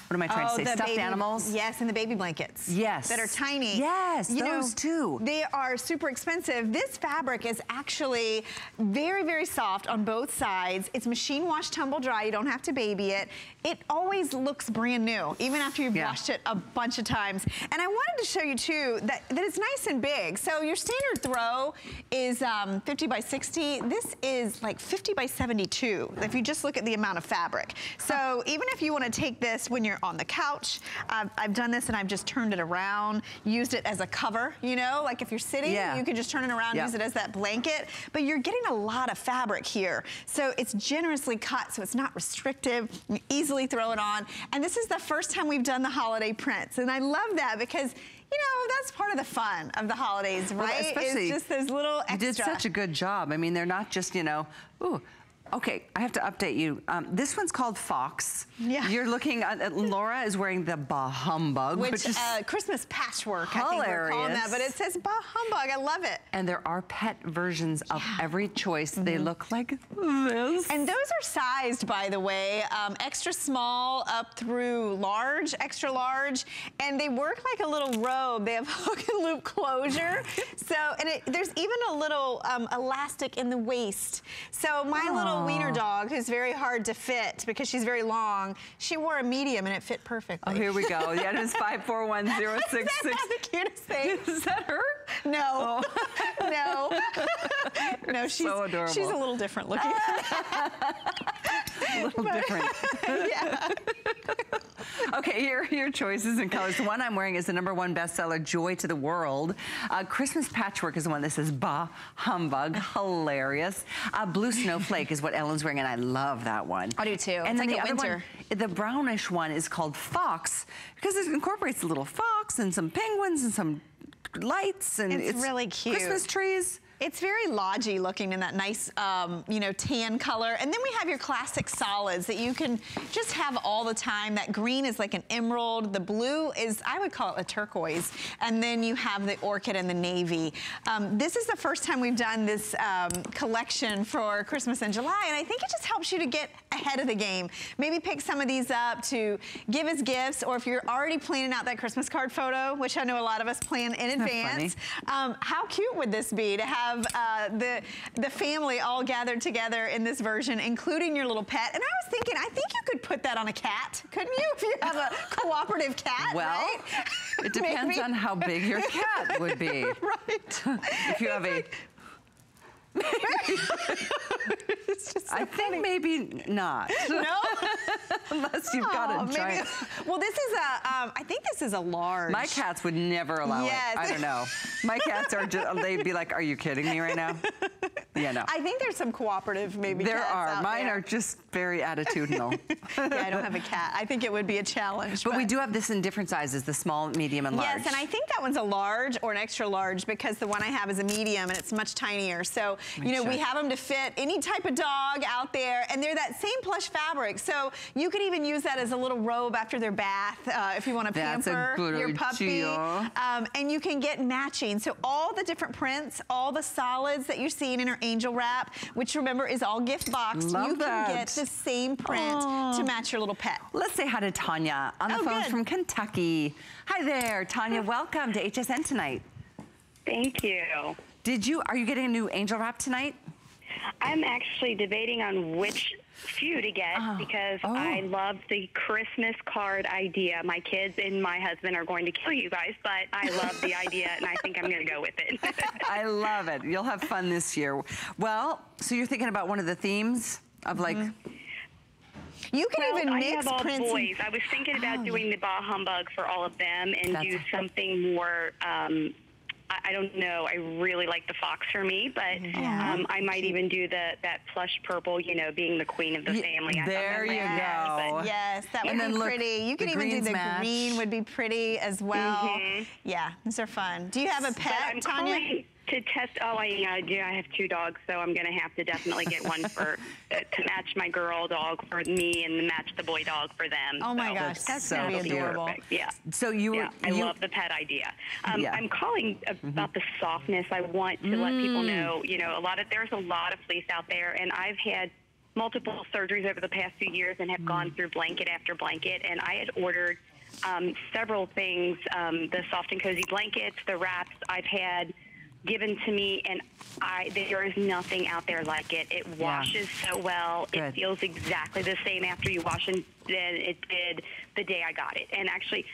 what am I trying oh, to say, stuffed baby, animals? Yes, and the baby blankets. Yes. That are tiny. Yes, you those know, too. They are super expensive. This fabric is actually very, very soft on both sides. It's machine wash, tumble dry. You don't have to baby it. It always looks brand new, even after you've Yeah. washed it a bunch of times. And I wanted to show you too that, that it's nice and big. So your standard throw is um, 50 by 60. This is like 50 by 72, if you just look at the amount of fabric. So even if you want to take this when you're on the couch, I've, I've done this and I've just turned it around, used it as a cover, you know, like if you're sitting, Yeah. you can just turn it around, Yeah. use it as that blanket, but you're getting a lot of fabric here. So it's generously cut, so it's not restrictive. You easily throw it on. And this is the first time we've done the holiday prints. And I love that because you know, that's part of the fun of the holidays, Well, right? especially- it's just those little extra. You did such a good job. I mean, they're not just, you know, ooh. Okay, I have to update you. Um, this one's called Fox. Yeah. You're looking at, at- Laura is wearing the Bah Humbug, which, which, is uh, Christmas patchwork, I think we're calling that, hilarious. but it says bah humbug. I love it. and there are pet versions of every choice. They look like this. And those are sized, by the way, um, extra small up through large, extra large, and they work like a little robe. They have (laughs) hook and loop closure. (laughs) so, and it, there's even a little um, elastic in the waist. So my little wiener dog, who's very hard to fit because she's very long, she wore a medium and it fit perfectly. Oh, here we go. (laughs) Yeah, it is five four one zero six Isn't six. that the cutest thing? Is that her? No, oh. (laughs) no, (laughs) no. She's So adorable. she's a little different looking. A (laughs) little different. (laughs) yeah. (laughs) Okay, here are your choices and colors. The one I'm wearing is the number one bestseller, Joy to the World. Uh, Christmas Patchwork is the one that says Bah Humbug, hilarious. Uh, Blue Snowflake is what Ellen's wearing, and I love that one. I do too. And It's then like the winter. one, the brownish one is called Fox because it incorporates a little fox and some penguins and some lights and It's really cute. Christmas trees. It's very lodgy looking in that nice, um, you know, tan color. And then we have your classic solids that you can just have all the time. That green is like an emerald. The blue is, I would call it a turquoise. And then you have the orchid and the navy. Um, this is the first time we've done this um, collection for Christmas in July. And I think it just helps you to get ahead of the game. Maybe pick some of these up to give as gifts. Or if you're already planning out that Christmas card photo, which I know a lot of us plan in advance. Um, how cute would this be to have uh, the the family all gathered together in this version, including your little pet? And I was thinking, I think you could put that on a cat, couldn't you? If you have a (laughs) cooperative cat, Well, right? it depends (laughs) on how big your cat would be. (laughs) right. if you have a (laughs) so I think maybe not. (laughs) No? (laughs) Unless you've got Oh, a maybe- giant. Well, this is a. Um, I think this is a large. My cats would never allow Yes. it. I don't know. My cats are just, they'd be like, are you kidding me right now? Yeah, no. I think there's some cooperative maybe. there are. Mine there. are just very attitudinal. yeah, I don't have a cat. I think it would be a challenge. but we do have this in different sizes, the small, medium, and large. Yes, and I think that one's a large or an extra large because the one I have is a medium and it's much tinier. So, you know, we have them to fit any type of dog out there and they're that same plush fabric. So you could even use that as a little robe after their bath uh, if you want to pamper your puppy. Um, and you can get matching. So all the different prints, all the solids that you're seeing in our angel wrap, which remember is all gift boxed, Love you can get the same print to match your little pet. Let's say hi to Tanya on the Oh, phone good. from Kentucky. Hi there, Tanya. (laughs) welcome to HSN tonight. Thank you. Did you, are you getting a new angel wrap tonight? I'm actually debating on which few to get because Oh. I love the Christmas card idea. My kids and my husband are going to kill you guys, but I love the idea and I think I'm going to go with it. (laughs) I love it. You'll have fun this year. Well, so you're thinking about one of the themes of like, You can well, even I mix have all prints. and- boys. I was thinking about Oh. doing the Bah Humbug for all of them and That's- do something more. Um, I I don't know. I really like the fox for me, but Yeah. um, I might even do the that plush purple. You know, being the queen of the family. I thought there that you might be nice, go. but- Yes, that would And be look, pretty. You could even do the match. green would be pretty as well. Mhm. Yeah, these are fun. Do you have a pet, Tanya? calling to test. Oh, I, yeah, I do. I have two dogs, so I'm going to have to definitely get one (laughs) for uh, to match my girl dog for me and match the boy dog for them. Oh my So gosh, that's so gonna be adorable. perfect. Yeah. so you, Yeah, I you love the pet idea. Um, Yeah. I'm calling about the softness. I want to let people know, you know, a lot of there's a lot of fleece out there, and I've had multiple surgeries over the past few years and have gone through blanket after blanket. And I had ordered um, several things: um, the soft and cozy blankets, the wraps. I've had given to me, and I there is nothing out there like it. It washes so well. It feels exactly the same after you wash it than it did the day I got it. And actually,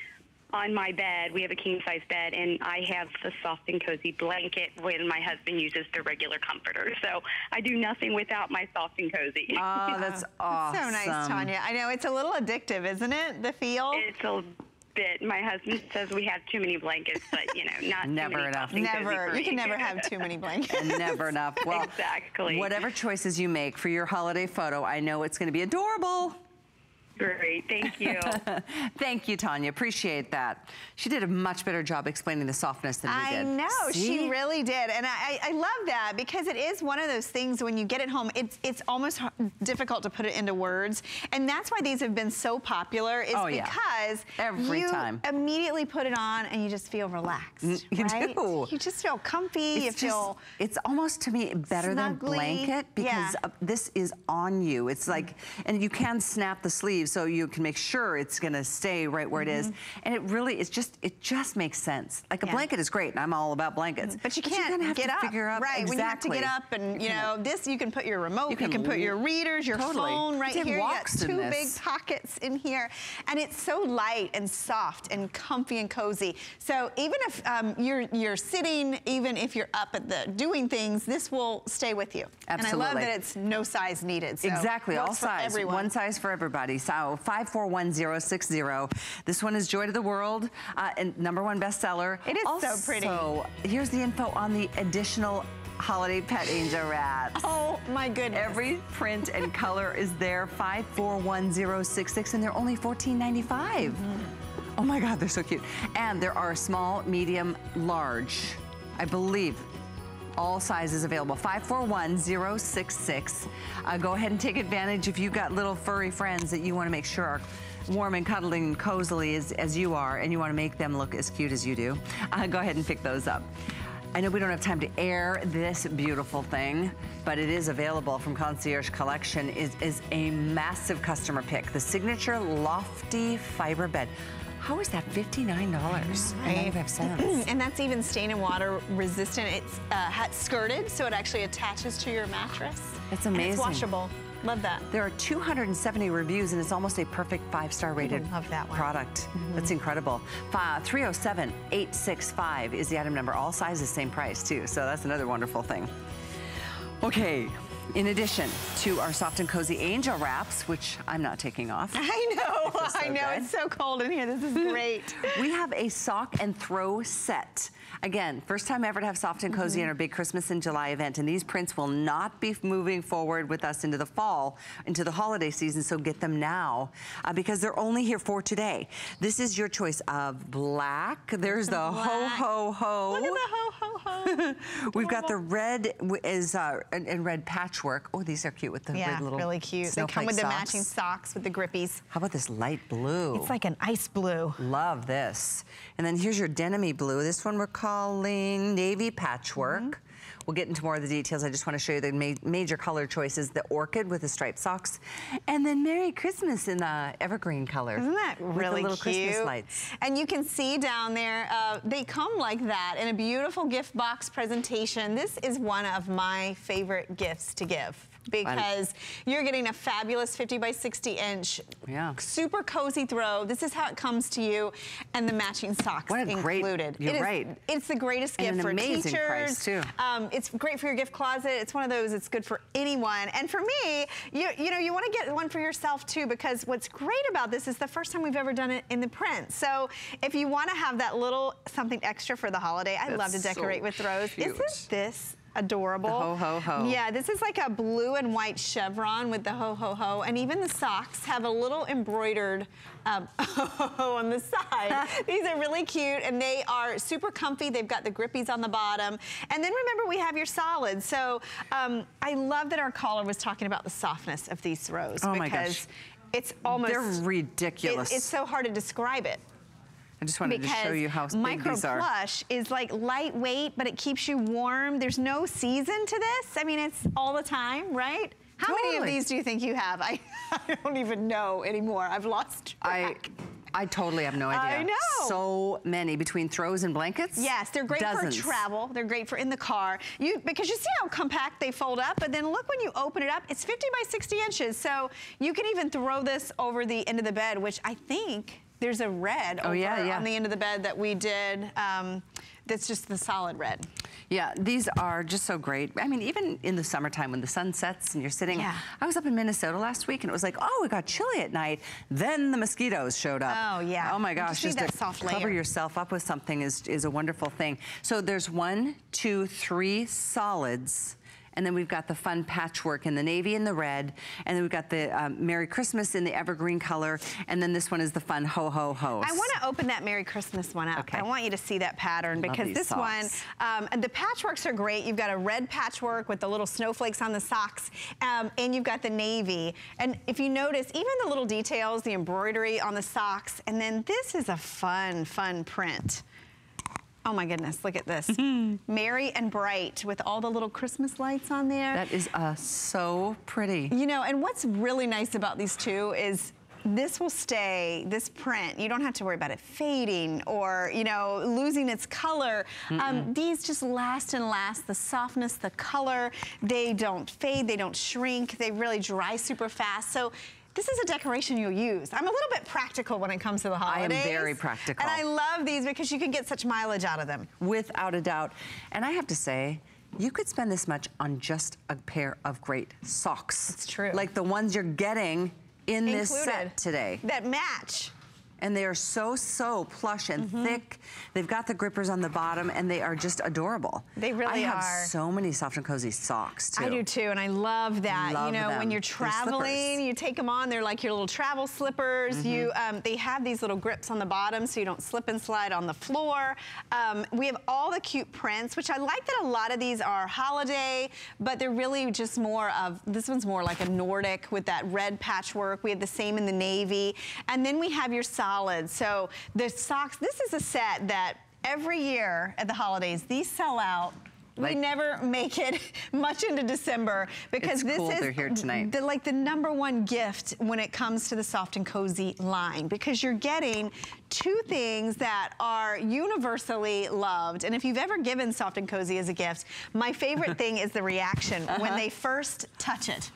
on my bed, we have a king size bed, and I have the soft and cozy blanket when my husband uses the regular comforter. So I do nothing without my soft and cozy. Oh, that's So nice, Tanya. I know it's a little addictive, isn't it? The feel. It's a bit. My husband says we have too many blankets, but you know, not Never too many enough. soft and cozy Never. You can never have too many blankets. And never enough. (laughs) Well, exactly. Whatever choices you make for your holiday photo, I know it's going to be adorable. Great, thank you. (laughs) Thank you, Tanya. Appreciate that. She did a much better job explaining the softness than we did. I did. know, See? she really did. And I, I love that because it is one of those things when you get it home, it's, it's almost difficult to put it into words. And that's why these have been so popular is Oh, yeah. because Every you time. immediately put it on and you just feel relaxed, Mm, you right? do. You just feel comfy, you It's just, feel it's almost to me better than snuggly. blanket because Yeah. uh, this is on you. It's like, and you can snap the sleeve so you can make sure it's gonna stay right where it is. And it really is just, it just makes sense. Like a Yeah. blanket is great and I'm all about blankets. But you can't gonna have get to up, figure out right? When you have to get up, and you know, this you can put your remote, You you can can, put your readers, your Totally. phone right can here. You got two big pockets in here, and it's so light and soft and comfy and cozy. So even if um, you're you're sitting, even if you're up at the doing things, this will stay with you. Absolutely. And I love that it's no size needed. So exactly, all size. everyone. One size for everybody. So 541060. This one is Joy to the World uh, and number one bestseller. It is so pretty. So here's the info on the additional holiday pet angel wraps. (laughs) Oh my goodness. Every print and color is there. 541066 and they're only $14.95. Mm-hmm. Oh my God, they're so cute. And there are small, medium, large, I believe, all sizes available. 541066. Uh, go ahead and take advantage if you've got little furry friends that you want to make sure are warm and cuddling and cozily as, as you are, and you want to make them look as cute as you do. Uh, go ahead and pick those up. I know we don't have time to air this beautiful thing, but it is available from Concierge Collection. is is a massive customer pick. The signature lofty fiber bed. How is that $59.95? (clears throat) and that's even stain and water resistant. It's uh, skirted, so it actually attaches to your mattress. It's And amazing. it's washable. Love that. There are 270 reviews, and it's almost a perfect five-star rated love that one. product. That's incredible. 307-865 is the item number. All sizes, same price, too. So that's another wonderful thing. Okay, in addition to our soft and cozy angel wraps, which I'm not taking off. (laughs) I know, so I know. good. It's so cold in here. This is (laughs) great. we have a sock and throw set. Again, first time ever to have soft and cozy in our big Christmas in July event. And these prints will not be moving forward with us into the fall, into the holiday season. So get them now uh, because they're only here for today. This is your choice of black. There's the ho, ho, ho. Look at the ho, ho, ho. (laughs) We've got the red is uh, and, and red patchwork. Oh, these are cute with the yeah, red little really cute. They come with the matching socks with the grippies. How about this light blue? It's like an ice blue. Love this. And then here's your denim blue. This one we're calling navy patchwork. Mm-hmm. We'll get into more of the details. I just want to show you the ma major color choices. The orchid with the striped socks. And then Merry Christmas in the evergreen color. Isn't that really with the little cute? Christmas lights. And you can see down there, uh, they come like that in a beautiful gift box presentation. This is one of my favorite gifts to give because you're getting a fabulous 50 by 60 inch, Yeah. super cozy throw. This is how it comes to you, and the matching socks What a great- included. you're It is- right. It's the greatest gift for teachers. Um, it's great for your gift closet. It's one of those. It's good for anyone. And for me, you you know, you want to get one for yourself too because what's great about this is the first time we've ever done it in the print. So if you want to have that little something extra for the holiday, I love to That's so decorate with throws. cute. Isn't this? Adorable. The ho, ho, ho. Yeah, this is like a blue and white chevron with the ho ho ho, and even the socks have a little embroidered um, (laughs) ho ho ho on the side. (laughs) These are really cute, and they are super comfy. They've got the grippies on the bottom, and then remember we have your solids. So um, I love that our caller was talking about the softness of these throws Oh my because gosh. it's almost They're ridiculous. it- it's so hard to describe it. I just wanted to show you how big micro these are. plush is like lightweight, but it keeps you warm. There's no season to this. I mean, it's all the time, right? How many of these do you think you have? (laughs) I, I don't even know anymore. I've lost track. I I totally have no idea. I know. So many between throws and blankets. Yes, they're great Dozens. for travel. They're great for in the car. You because you see how compact they fold up, but then look when you open it up, it's 50 by 60 inches. So you can even throw this over the end of the bed, which I think there's a red Oh, over yeah, yeah. on the end of the bed that we did. Um, that's just the solid red. Yeah, these are just so great. I mean, even in the summertime when the sun sets and you're sitting. Yeah. I was up in Minnesota last week and it was like, oh, it got chilly at night. Then the mosquitoes showed up. Oh, yeah. Oh my gosh, just just soft cover layer. yourself up with something is, is a wonderful thing. So there's one, two, three solids. And then we've got the fun patchwork in the navy and the red. And then we've got the um, Merry Christmas in the evergreen color. And then this one is the fun ho ho ho. I want to open that Merry Christmas one up. Okay. I want you to see that pattern because this socks. one, um, the patchworks are great. You've got a red patchwork with the little snowflakes on the socks, um, and you've got the navy. And if you notice, even the little details, the embroidery on the socks, and then this is a fun, fun print. Oh my goodness, look at this. Merry and bright with all the little Christmas lights on there. That is uh, so pretty. You know, and what's really nice about these two is this will stay, this print, you don't have to worry about it fading or, you know, losing its color. Um, these just last and last, the softness, the color, they don't fade, they don't shrink, they really dry super fast. So this is a decoration you'll use. I'm a little bit practical when it comes to the holidays. I am very practical. And I love these because you can get such mileage out of them. Without a doubt. And I have to say, you could spend this much on just a pair of great socks. It's true. Like the ones you're getting in this set today. That match. And they are so, so plush and Mm-hmm. thick. They've got the grippers on the bottom and they are just adorable. They really are. I have are. so many soft and cozy socks too. I do too, and I love that. Love you know, them. when you're traveling, you take them on. They're like your little travel slippers. You, Mm-hmm. um, they have these little grips on the bottom, so you don't slip and slide on the floor. Um, we have all the cute prints, which I like that a lot of these are holiday, but they're really just more of. This one's more like a Nordic with that red patchwork. We have the same in the navy, and then we have your solids. So the socks. This is a set that every year at the holidays these sell out. we never make it (laughs) much into December because this cool is they're here tonight. The, like the number one gift when it comes to the soft and cozy line because you're getting two things that are universally loved. And if you've ever given soft and cozy as a gift, my favorite (laughs) thing is the reaction when uh-huh. they first touch it.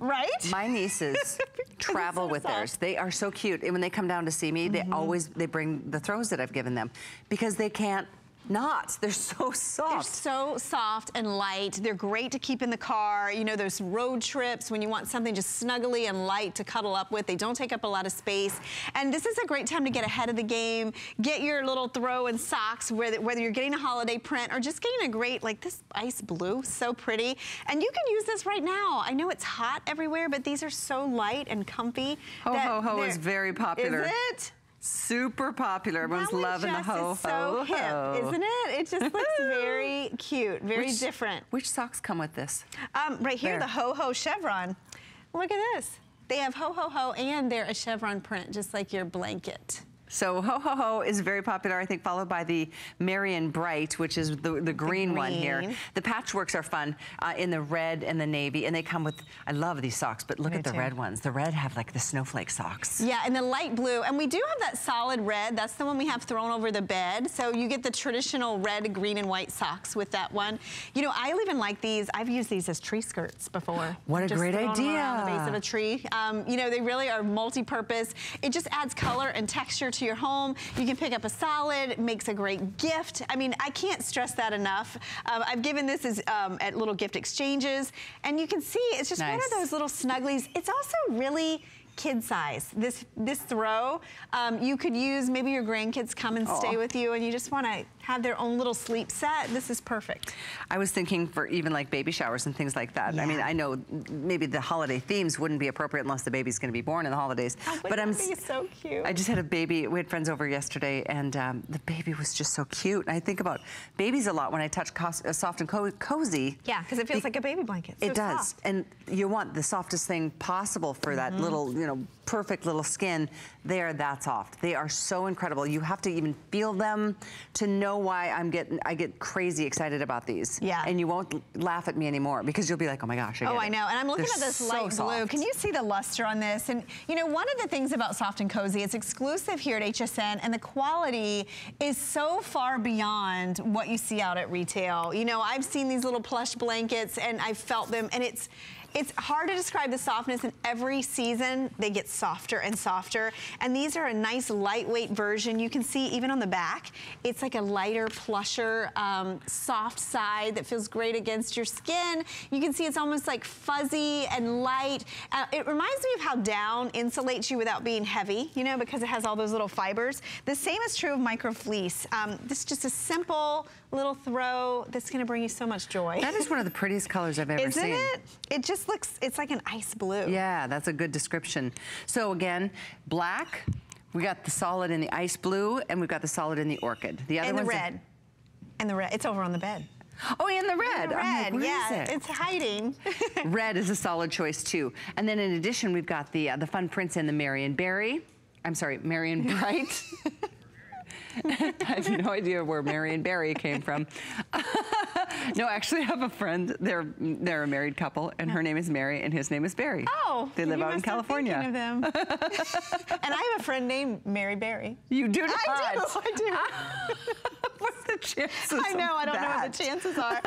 Right? My nieces (laughs) travel with soft. theirs. They are so cute. And when they come down to see me, they Mm-hmm. always they bring the throws that I've given them because they can't not. They're so (laughs) soft. They're so soft and light. They're great to keep in the car. You know, those road trips when you want something just snuggly and light to cuddle up with. They don't take up a lot of space. And this is a great time to get ahead of the game. Get your little throw and socks, whether, whether you're getting a holiday print or just getting a great, like this ice blue, so pretty. And you can use this right now. I know it's hot everywhere, but these are so light and comfy. Ho ho ho is very popular. Is it? Super popular. Everyone's loving the ho is so ho hip, ho. isn't it? It just looks very cute, very Which- different. Which socks come with this? Um, right here, There. the ho ho chevron. Look at this. They have ho ho ho, and they're a chevron print, just like your blanket. So ho ho ho is very popular, I think, followed by the Marion Bright, which is the, the, green, one here. The patchworks are fun uh, in the red and the navy, and they come with. I love these socks, but look Me at the too. red ones. The red have like the snowflake socks. Yeah, and the light blue, and we do have that solid red. That's the one we have thrown over the bed. So you get the traditional red, green, and white socks with that one. You know, I even like these. I've used these as tree skirts before. (gasps) What a Just great idea. the base of a tree. Um, you know, they really are multi-purpose. It just adds color and texture to your home. You can pick up a solid, makes a great gift. I mean, I can't stress that enough. Um, I've given this as um, at little gift exchanges, and you can see it's just one of those little snugglies. It's also really kid size. This this throw, um, you could use maybe your grandkids come and stay with you, and you just want to have their own little sleep set. This is perfect. I was thinking for even like baby showers and things like that. I mean, I know maybe the holiday themes wouldn't be appropriate unless the baby's going to be born in the holidays. Oh, but I'm so cute? I just had a baby. We had friends over yesterday, and um, the baby was just so cute. And I think about babies a lot when I touch uh, soft and co- cozy. Yeah, because it feels Be- like a baby blanket. So it does, soft. and you want the softest thing possible for that Mm-hmm. little, you know, perfect little skin. There, are that soft. They are so incredible. You have to even feel them to know why I'm getting, I get crazy excited about these. Yeah. And you won't laugh at me anymore because you'll be like, oh my gosh, I Oh, I it. know. And I'm looking They're at this so light blue. Can you see the luster on this? And you know, one of the things about Soft and Cozy, it's exclusive here at HSN, and the quality is so far beyond what you see out at retail. You know, I've seen these little plush blankets and I've felt them, and it's it's hard to describe the softness and every season. They get softer and softer. And these are a nice lightweight version. You can see even on the back it's like a lighter plusher um, soft side that feels great against your skin. You can see it's almost like fuzzy and light. Uh, it reminds me of how down insulates you without being heavy you know because it has all those little fibers. The same is true of micro fleece um, this is just a simple little throw that's going to bring you so much joy That is one of the prettiest colors I've ever Isn't seen. it? It just looks, it's like an ice blue. Yeah, that's a good description. So again, black, we got the solid in the ice blue, and we've got the solid in the orchid. The other And the red. And the red. It's over on the bed. Oh, and the red. And the like, red, is yeah. it? It's hiding. (laughs) red is a solid choice too. And then in addition, we've got the uh, the fun prints in the Marion Berry. I'm sorry, Marion Bright. (laughs) (laughs) I have no idea where Marion Barry came from. (laughs) no, actually, I have a friend. They're they're a married couple, and her name is Mary, and his name is Barry. Oh, they live out in must have been California. of them. (laughs) and I have a friend named Mary Barry. You do not. I do. I do. Ah. The chances? I know. I don't know what the chances are.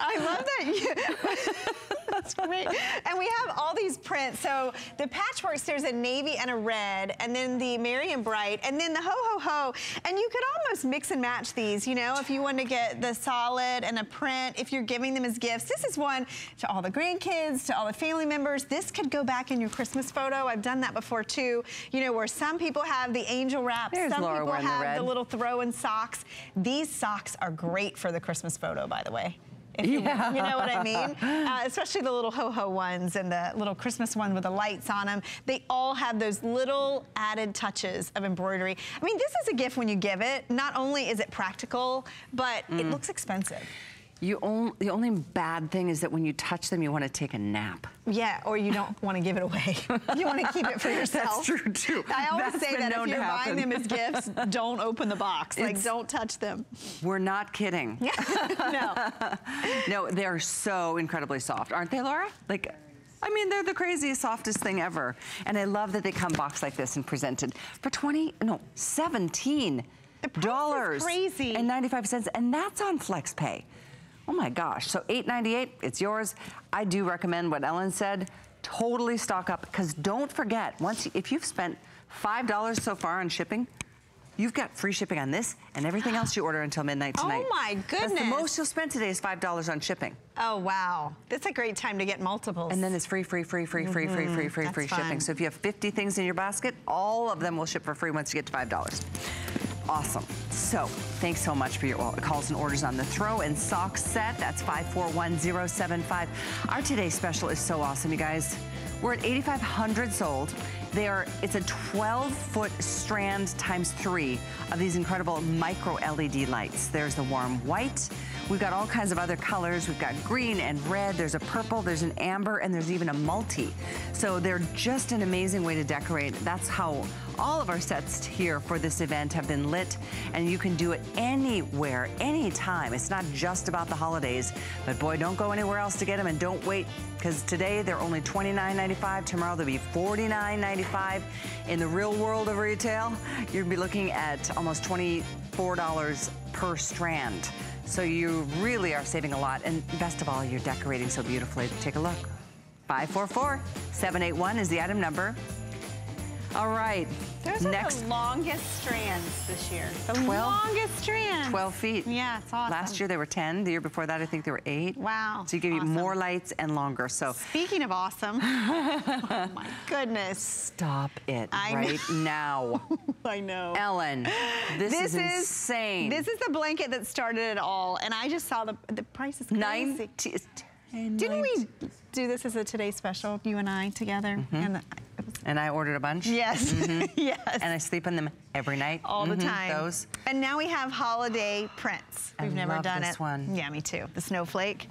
I love that. You, (laughs) that's great. And we have all these prints. So the patchworks, there's a navy and a red, and then the Marion Bright, and then the ho ho ho. And you could almost mix and match these. You know, if you want to get the solid and a print, if you're giving them as gifts. This is one to all the grandkids, to all the family members. This could go back in your Christmas photo. I've done that before too. You know, where some people have the angel wraps, There's some Laura people wearing the have the little throw-in socks. These socks are great for the Christmas photo, by the way. If you, Yeah. you know what I mean? (laughs) Uh, especially the little ho-ho ones and the little Christmas one with the lights on them. They all have those little added touches of embroidery. I mean, this is a gift when you give it. Not only is it practical, but it Mm. looks expensive. You only, the only bad thing is that when you touch them, you want to take a nap. Yeah, or you don't want to give it away. (laughs) You want to keep it for yourself. That's true too. I always That's say that if you're buying them as gifts, (laughs) don't open the box. Like, don't touch them. We're not kidding. (laughs) no. no, they're so incredibly soft, aren't they, Laura? Like, I mean, they're the craziest, softest thing ever. And I love that they come boxed like this and presented for 20, no, 17 dollars crazy. and 95 cents, and that's on FlexPay. Oh my gosh, so 898 it's yours. I do recommend what Ellen said, totally stock up, because don't forget, once if you've spent $5 so far on shipping, You've got free shipping on this and everything else you order until midnight (gasps) oh tonight. Oh my goodness. That's the most you'll spend today is $5 on shipping. Oh wow. That's a great time to get multiples. And then it's free, free, free, free, free, mm -hmm. free, mm-hmm. free, free, That's free shipping. So if you have 50 things in your basket, all of them will ship for free once you get to $5. Awesome. So thanks so much for your calls and orders on the throw and sock set. That's 541075. Our today's special is so awesome, you guys. We're at 8,500 sold. They are, it's a 12 foot strand times three of these incredible micro LED lights. There's the warm white. We've got all kinds of other colors. We've got green and red. There's a purple, there's an amber, and there's even a multi. So they're just an amazing way to decorate. That's how all of our sets here for this event have been lit, and you can do it anywhere, anytime. It's not just about the holidays, but boy, don't go anywhere else to get them, and don't wait, because today they're only $29.95. Tomorrow they'll be $49.95. In the real world of retail, gonna be looking at almost $24 per strand. So you really are saving a lot, and best of all, you're decorating so beautifully. Take a look. 544-781 is the item number. All right, Those are next the longest strands this year. The 12 longest strands. 12 feet. Yeah, it's awesome. Last year they were 10. The year before that, I think they were eight. Wow. So you give you more lights and longer. So Speaking of awesome, (laughs) oh my goodness. stop it I know. right (laughs) now. (laughs) I know. Ellen, this, is, insane. This is the blanket that started it all, and I just saw the the price is crazy. 90 Didn't we do this as a today special, you and I together? Mm-hmm. And I- And I ordered a bunch. yes, Mhm. (laughs) yes. And I sleep in them Every night. All the Mhm, time. Those. And now we have holiday prints. We've never love done this it. one. Yeah, me too. The snowflake.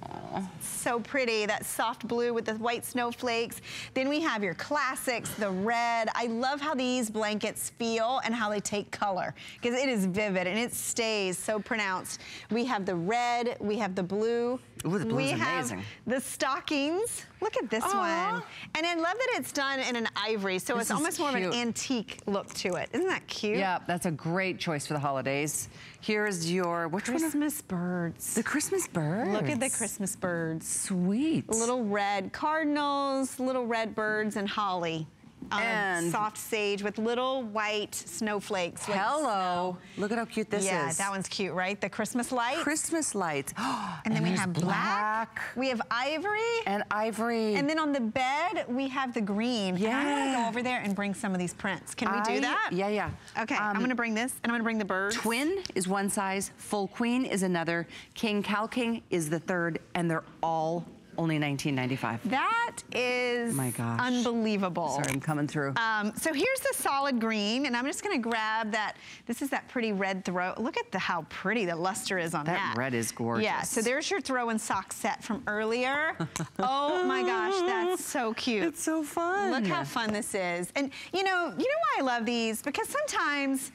So pretty. That soft blue with the white snowflakes. Then we have your classics, the red. I love how these blankets feel and how they take color because it is vivid and it stays so pronounced. We have the red, we have the blue. Ooh, the blue's we have amazing. the stockings. Look at this Aw. one. And I love that it's done in an ivory, so This it's is almost more of an antique look to it. Isn't that cute? Yeah, that's a great choice for the holidays. Here's your which one? Christmas birds. The Christmas birds. Look at the Christmas birds. Sweet. Little red cardinals, little red birds, and holly. Um, And- soft sage with little white snowflakes. Hello. Look at how cute this yeah, is. Yeah, that one's cute, right? The Christmas light. Christmas lights. (gasps) and then we have black. We have ivory. And ivory. And then on the bed, we have the green. And I want to go over there and bring some of these prints. Can we I- do that? Yeah, yeah. Okay, I'm Um, going to bring this, and I'm going to bring the birds. Twin is one size, full queen is another, king Cal king is the third, and they're all only $19.95. That is My gosh. unbelievable. Sorry, I'm coming through. Um, so here's the solid green, and I'm just gonna grab that. This is that pretty red throw. Look at the how pretty the luster is on that. That red is gorgeous. Yeah, so there's your throw and sock set from earlier. (laughs) oh my gosh, that's so cute. It's so fun. Look how fun this is. And you know, you know why I love these? Because sometimes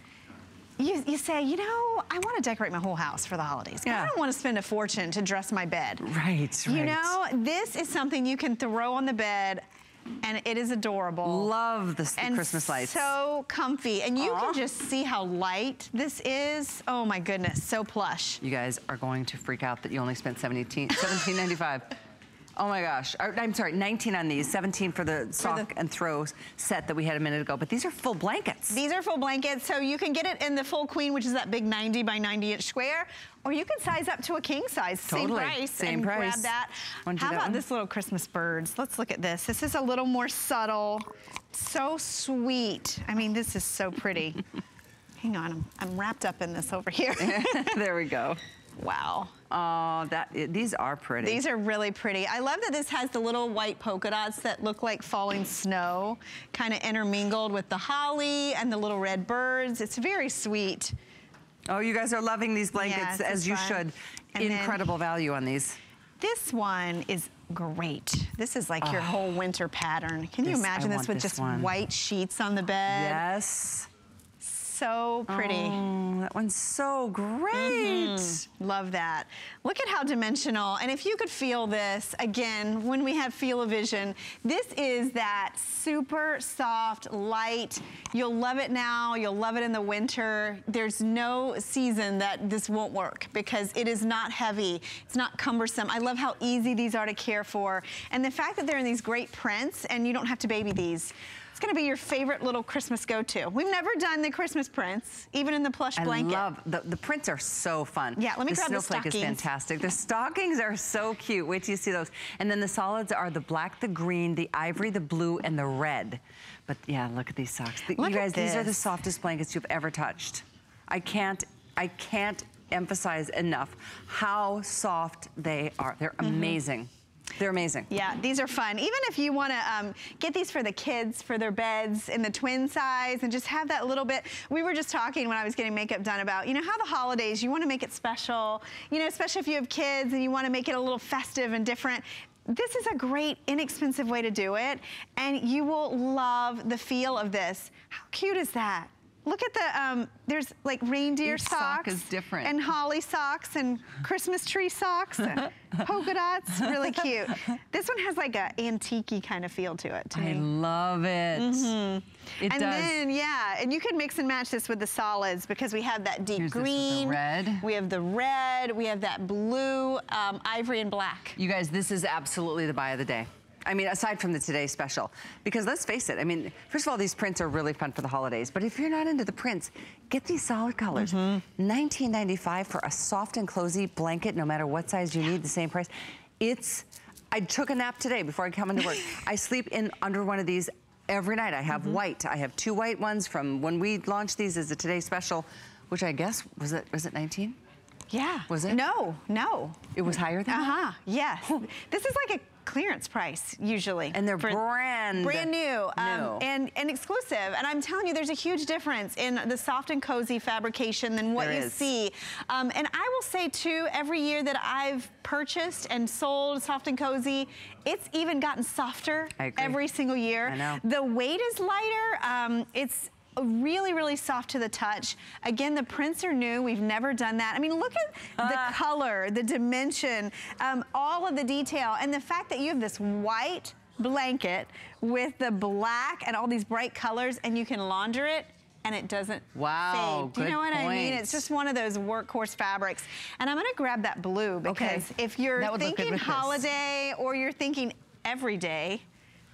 you, you say, you know, I want to decorate my whole house for the holidays. but I don't want to spend a fortune to dress my bed. Right, right. You right. know, this is something you can throw on the bed and it is adorable. Love the, the and Christmas lights. so comfy. And you Aw. can just see how light this is. Oh my goodness, so plush. You guys are going to freak out that you only spent 17 $17.95. Oh my gosh. I'm sorry, 19 on these, 17 for the sock and throw set that we had a minute ago. But these are full blankets. These are full blankets, so you can get it in the full queen, which is that big 90 by 90 inch square, or you can size up to a king size, same price, same and price. grab that. How that about one? this little Christmas birds? Let's look at this. This is a little more subtle, so sweet. I mean, this is so pretty. (laughs) Hang on, I'm, I'm wrapped up in this over here. (laughs) there we go. Wow. Oh, that these are pretty. These are really pretty. I love that this has the little white polka dots that look like falling snow, kind of intermingled with the holly and the little red birds. It's very sweet. Oh, you guys are loving these blankets Yes, as you fun. should. And Incredible value on these. This one is great. This is like your Oh. whole winter pattern. Can you imagine this with this just one. white sheets on the bed? Yes. So pretty. Oh, that one's so great. Mhm. Love that. Look at how dimensional. And if you could feel this, again, when we have Feel-O-Vision, this is that super soft, light. You'll love it now. You'll love it in the winter. There's no season that this won't work because it is not heavy. It's not cumbersome. I love how easy these are to care for. And the fact that they're in these great prints and you don't have to baby these. Gonna be your favorite little Christmas go-to. We've never done the Christmas prints, even in the plush I blanket. love, the, the prints are so fun. Yeah, let me the grab the stockings. snowflake is fantastic. The stockings are so cute. Wait till you see those. And then the solids are the black, the green, the ivory, the blue, and the red. But yeah, look at these socks. The- you guys, these are the softest blankets you've ever touched. I can't, I can't emphasize enough how soft they are. They're Mm-hmm. amazing. They're amazing. Yeah, these are fun. Even if you want to um, get these for the kids, for their beds in the twin size, and just have that little bit. We were just talking when I was getting makeup done about, you know, how the holidays, you want to make it special, you know, especially if you have kids and you want to make it a little festive and different. This is a great, inexpensive way to do it, and you will love the feel of this. How cute is that? Look at the, um, there's like reindeer Each sock socks. is different. And holly socks and Christmas tree socks and (laughs) polka dots. Really cute. This one has like a antique kind of feel to it to I me. love it. Mhm. It and does. then, yeah, and you could mix and match this with the solids because we have that deep Here's this with the green. red. We have the red. We have that blue, um, ivory, and black. You guys, this is absolutely the buy of the day. I mean, aside from the Today Special. Because let's face it, I mean, first of all, these prints are really fun for the holidays. But if you're not into the prints, get these solid colors. $19.95 for a soft and cozy blanket, no matter what size you need, the same price. It's, I took a nap today before I come into work. (laughs) I sleep in under one of these every night. I have white. I have two white ones from when we launched these as a Today Special, which I guess, was it, was it 19? Yeah. Was it? No, no. It was higher than that? Uh-huh, yes. this is like a clearance price usually. And they're brand brand new, um, new. and and exclusive. And I'm telling you, there's a huge difference in the soft and cozy fabrication than what There you is. see. Um, and I will say too, every year that I've purchased and sold soft and cozy, it's even gotten softer every single year. I know. The weight is lighter. Um, it's really, really soft to the touch. Again, the prints are new. We've never done that. I mean, look at Ah. the color, the dimension, um, all of the detail, and the fact that you have this white blanket with the black and all these bright colors, and you can launder it and it doesn't Wow, fade. Do you know what I mean? It's just one of those workhorse fabrics. And I'm gonna grab that blue because if you're That would look good thinking with this. holiday or you're thinking every day,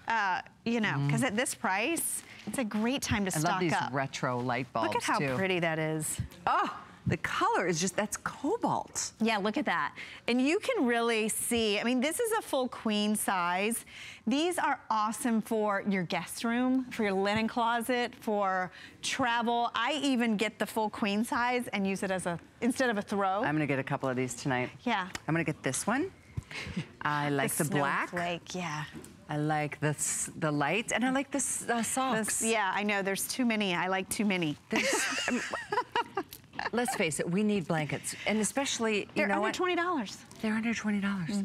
uh, you know, because at this price, it's a great time to. I stock love these up. retro light bulbs Look at how too. pretty that is. Oh, the color is just, that's cobalt. Yeah, look at that. And you can really see, I mean, this is a full queen size. These are awesome for your guest room, for your linen closet, for travel. I even get the full queen size and use it as a, instead of a throw. I'm gonna get a couple of these tonight. Yeah. I'm gonna get this one. I (laughs) like the, black. snowflake, yeah. I like the the light, and I like the uh, socks. This- yeah, I know, there's too many. I like too many. (laughs) Let's face it, we need blankets, and especially you They're know under what? twenty dollars. They're under twenty dollars.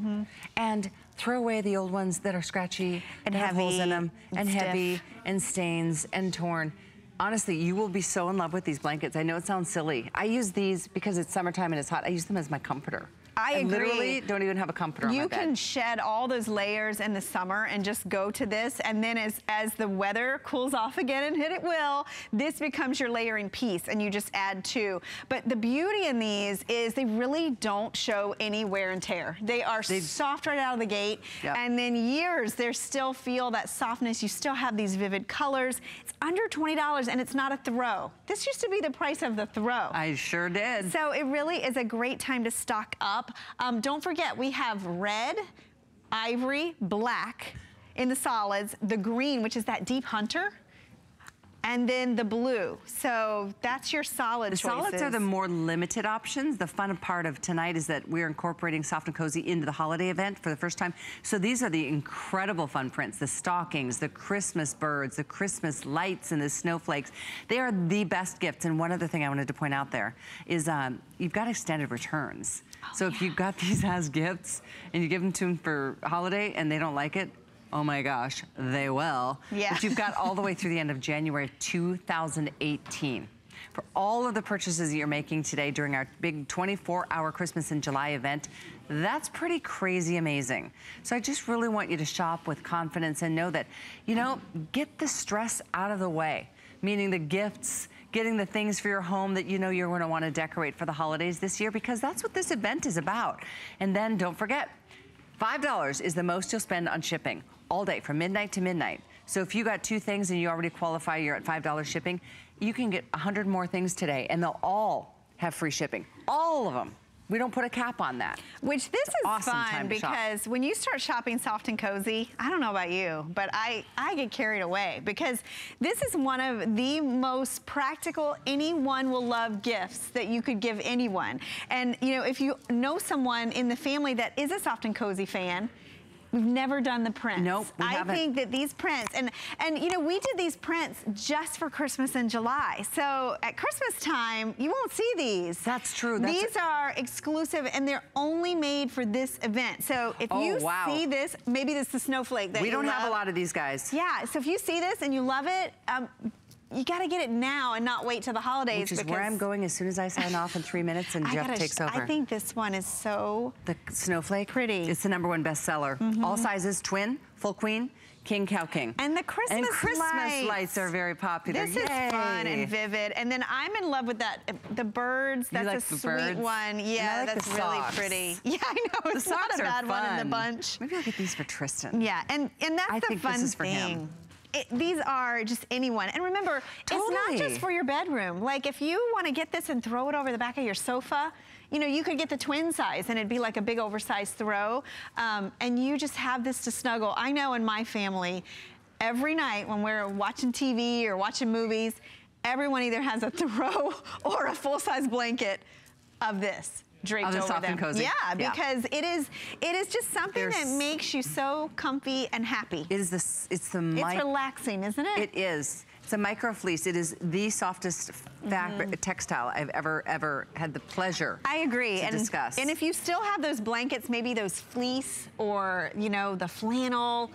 And throw away the old ones that are scratchy And have holes in them and and heavy and stains and torn. Honestly, you will be so in love with these blankets. I know it sounds silly. I use these because it's summertime and it's hot. I use them as my comforter. I agree. literally don't even have a comforter on You can shed all those layers in the summer and just go to this. And then as, as the weather cools off again, and hit it will, this becomes your layering piece and you just add two. But the beauty in these is they really don't show any wear and tear. They are soft right out of the gate. Yep. And then years, they still feel that softness. You still have these vivid colors. It's under $20 and it's not a throw. This used to be the price of the throw. I sure did. So it really is a great time to stock up. Um, don't forget, we have red, ivory, black in the solids, the green, which is that deep hunter, and then the blue. So that's your solid The solids are the more limited options. The fun part of tonight is that we're incorporating Soft and Cozy into the holiday event for the first time. So these are the incredible fun prints, the stockings, the Christmas birds, the Christmas lights, and the snowflakes. They are the best gifts. And one other thing I wanted to point out there is um, you've got extended returns. So if you've got these (laughs) as gifts and you give them to them for holiday and they don't like it, Oh my gosh, they will. Yeah. But you've got all the way through the end of January 2018 for all of the purchases that you're making today during our big 24-hour Christmas in July event. That's pretty crazy amazing. So I just really want you to shop with confidence and know that, you know, get the stress out of the way, meaning the gifts, getting the things for your home that you know you're going to want to decorate for the holidays this year because that's what this event is about. And then don't forget, $5 is the most you'll spend on shipping all day from midnight to midnight. So if you got two things and you already qualify, you're at $5 shipping, you can get 100 more things today and they'll all have free shipping. All of them. We don't put a cap on that. Which this is awesome fun shop. because when you start shopping soft and cozy, I don't know about you, but I, I get carried away because this is one of the most practical, anyone will love gifts that you could give anyone. And you know, if you know someone in the family that is a soft and cozy fan, We've never done the prints. Nope, I haven't. think that these prints, and and you know, we did these prints just for Christmas in July. So at Christmas time, you won't see these. That's true. That's these are exclusive, and they're only made for this event. So if Oh, you wow. see this, maybe this is the snowflake that we don't have a lot of these guys. Yeah. So if you see this and you love it, um, you got to get it now and not wait till the holidays. Which is where I'm going as soon as I sign off in three minutes and (laughs) I Jeff takes over. I think this one is so the snowflake. Pretty. It's the number one bestseller. Mhm. All sizes, twin, full queen, king, Cal, king. And the Christmas, and Christmas lights. lights are very popular. This is fun and vivid. And then I'm in love with that, the birds. That's like a sweet birds? one. Yeah, like that's really pretty. (laughs) Yeah, I know. The It's not a bad one in the bunch. Maybe I'll get these for Tristan. Yeah, and, and that's I the think fun this is for thing. It, these are just anyone. And remember, it's not just for your bedroom. Like if you want to get this and throw it over the back of your sofa, you know, you could get the twin size and it'd be like a big oversized throw. Um, and you just have this to snuggle. I know in my family, every night when we're watching TV or watching movies, everyone either has a (laughs) throw or a full-size blanket of this. Draped Oh, over soft them. and cozy. Yeah, Yeah. because it is it is just something that makes you so comfy and happy. It is the, s- it's the It's relaxing, isn't it? It is. It's a micro fleece. It is the softest fabric mm-hmm. textile I've ever, ever had the pleasure. I agree. to and, discuss. And if you still have those blankets, maybe those fleece or, you know, the flannel,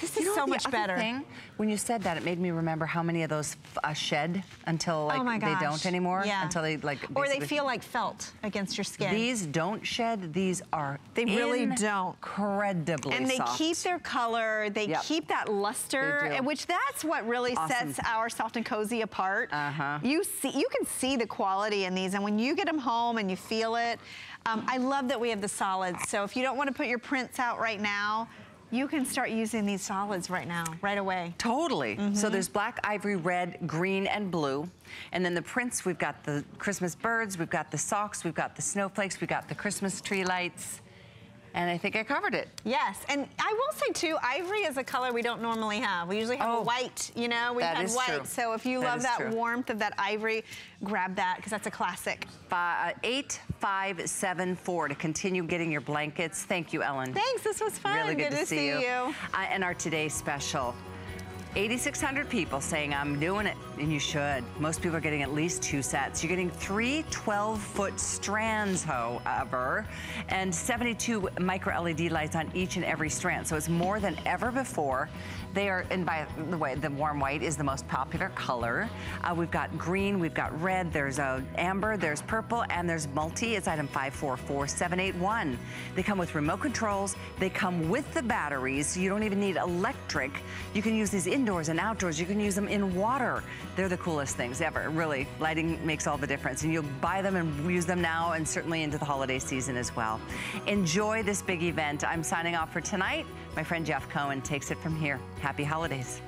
this You is know so much better. Thing, when you said that, it made me remember how many of those uh, shed until like oh my they don't anymore. Yeah. Until they like. Or they feel like felt against your skin. These don't shed. These are. They really don't. Incredibly and they soft. keep their color, they Yep. keep that luster, which that's what really Awesome. sets our soft and cozy apart. Uh-huh. You see, you can see the quality in these, and when you get them home and you feel it, um, I love that we have the solids. So if you don't want to put your prints out right now, you can start using these solids right now, right away. Totally. So Mhm. there's black, ivory, red, green, and blue. And then the prints, we've got the Christmas birds, we've got the socks, we've got the snowflakes, we've got the Christmas tree lights. And I think I covered it. Yes, and I will say too, ivory is a color we don't normally have. We usually have a white, you know, we've Oh. Had white. true. So if you That love that true. warmth of that ivory, grab that because that's a classic. Fi- uh, 8574 to continue getting your blankets. Thank you, Ellen. Thanks, this was fun. Really good, to, see you. Uh, and our today special. 8,600 people saying, I'm doing it, and you should. Most people are getting at least two sets. You're getting three 12-foot strands, however, and 72 micro LED lights on each and every strand. So it's more than ever before. They are, and by the way, the warm white is the most popular color. Uh, we've got green, we've got red, there's a amber, there's purple, and there's multi. It's item 544781. They come with remote controls. They come with the batteries, so you don't even need electric. You can use these indoors and outdoors. You can use them in water. They're the coolest things ever. Really, lighting makes all the difference. And you'll buy them and use them now and certainly into the holiday season as well. Enjoy this big event. I'm signing off for tonight. My friend Jeff Cohen takes it from here. Happy holidays.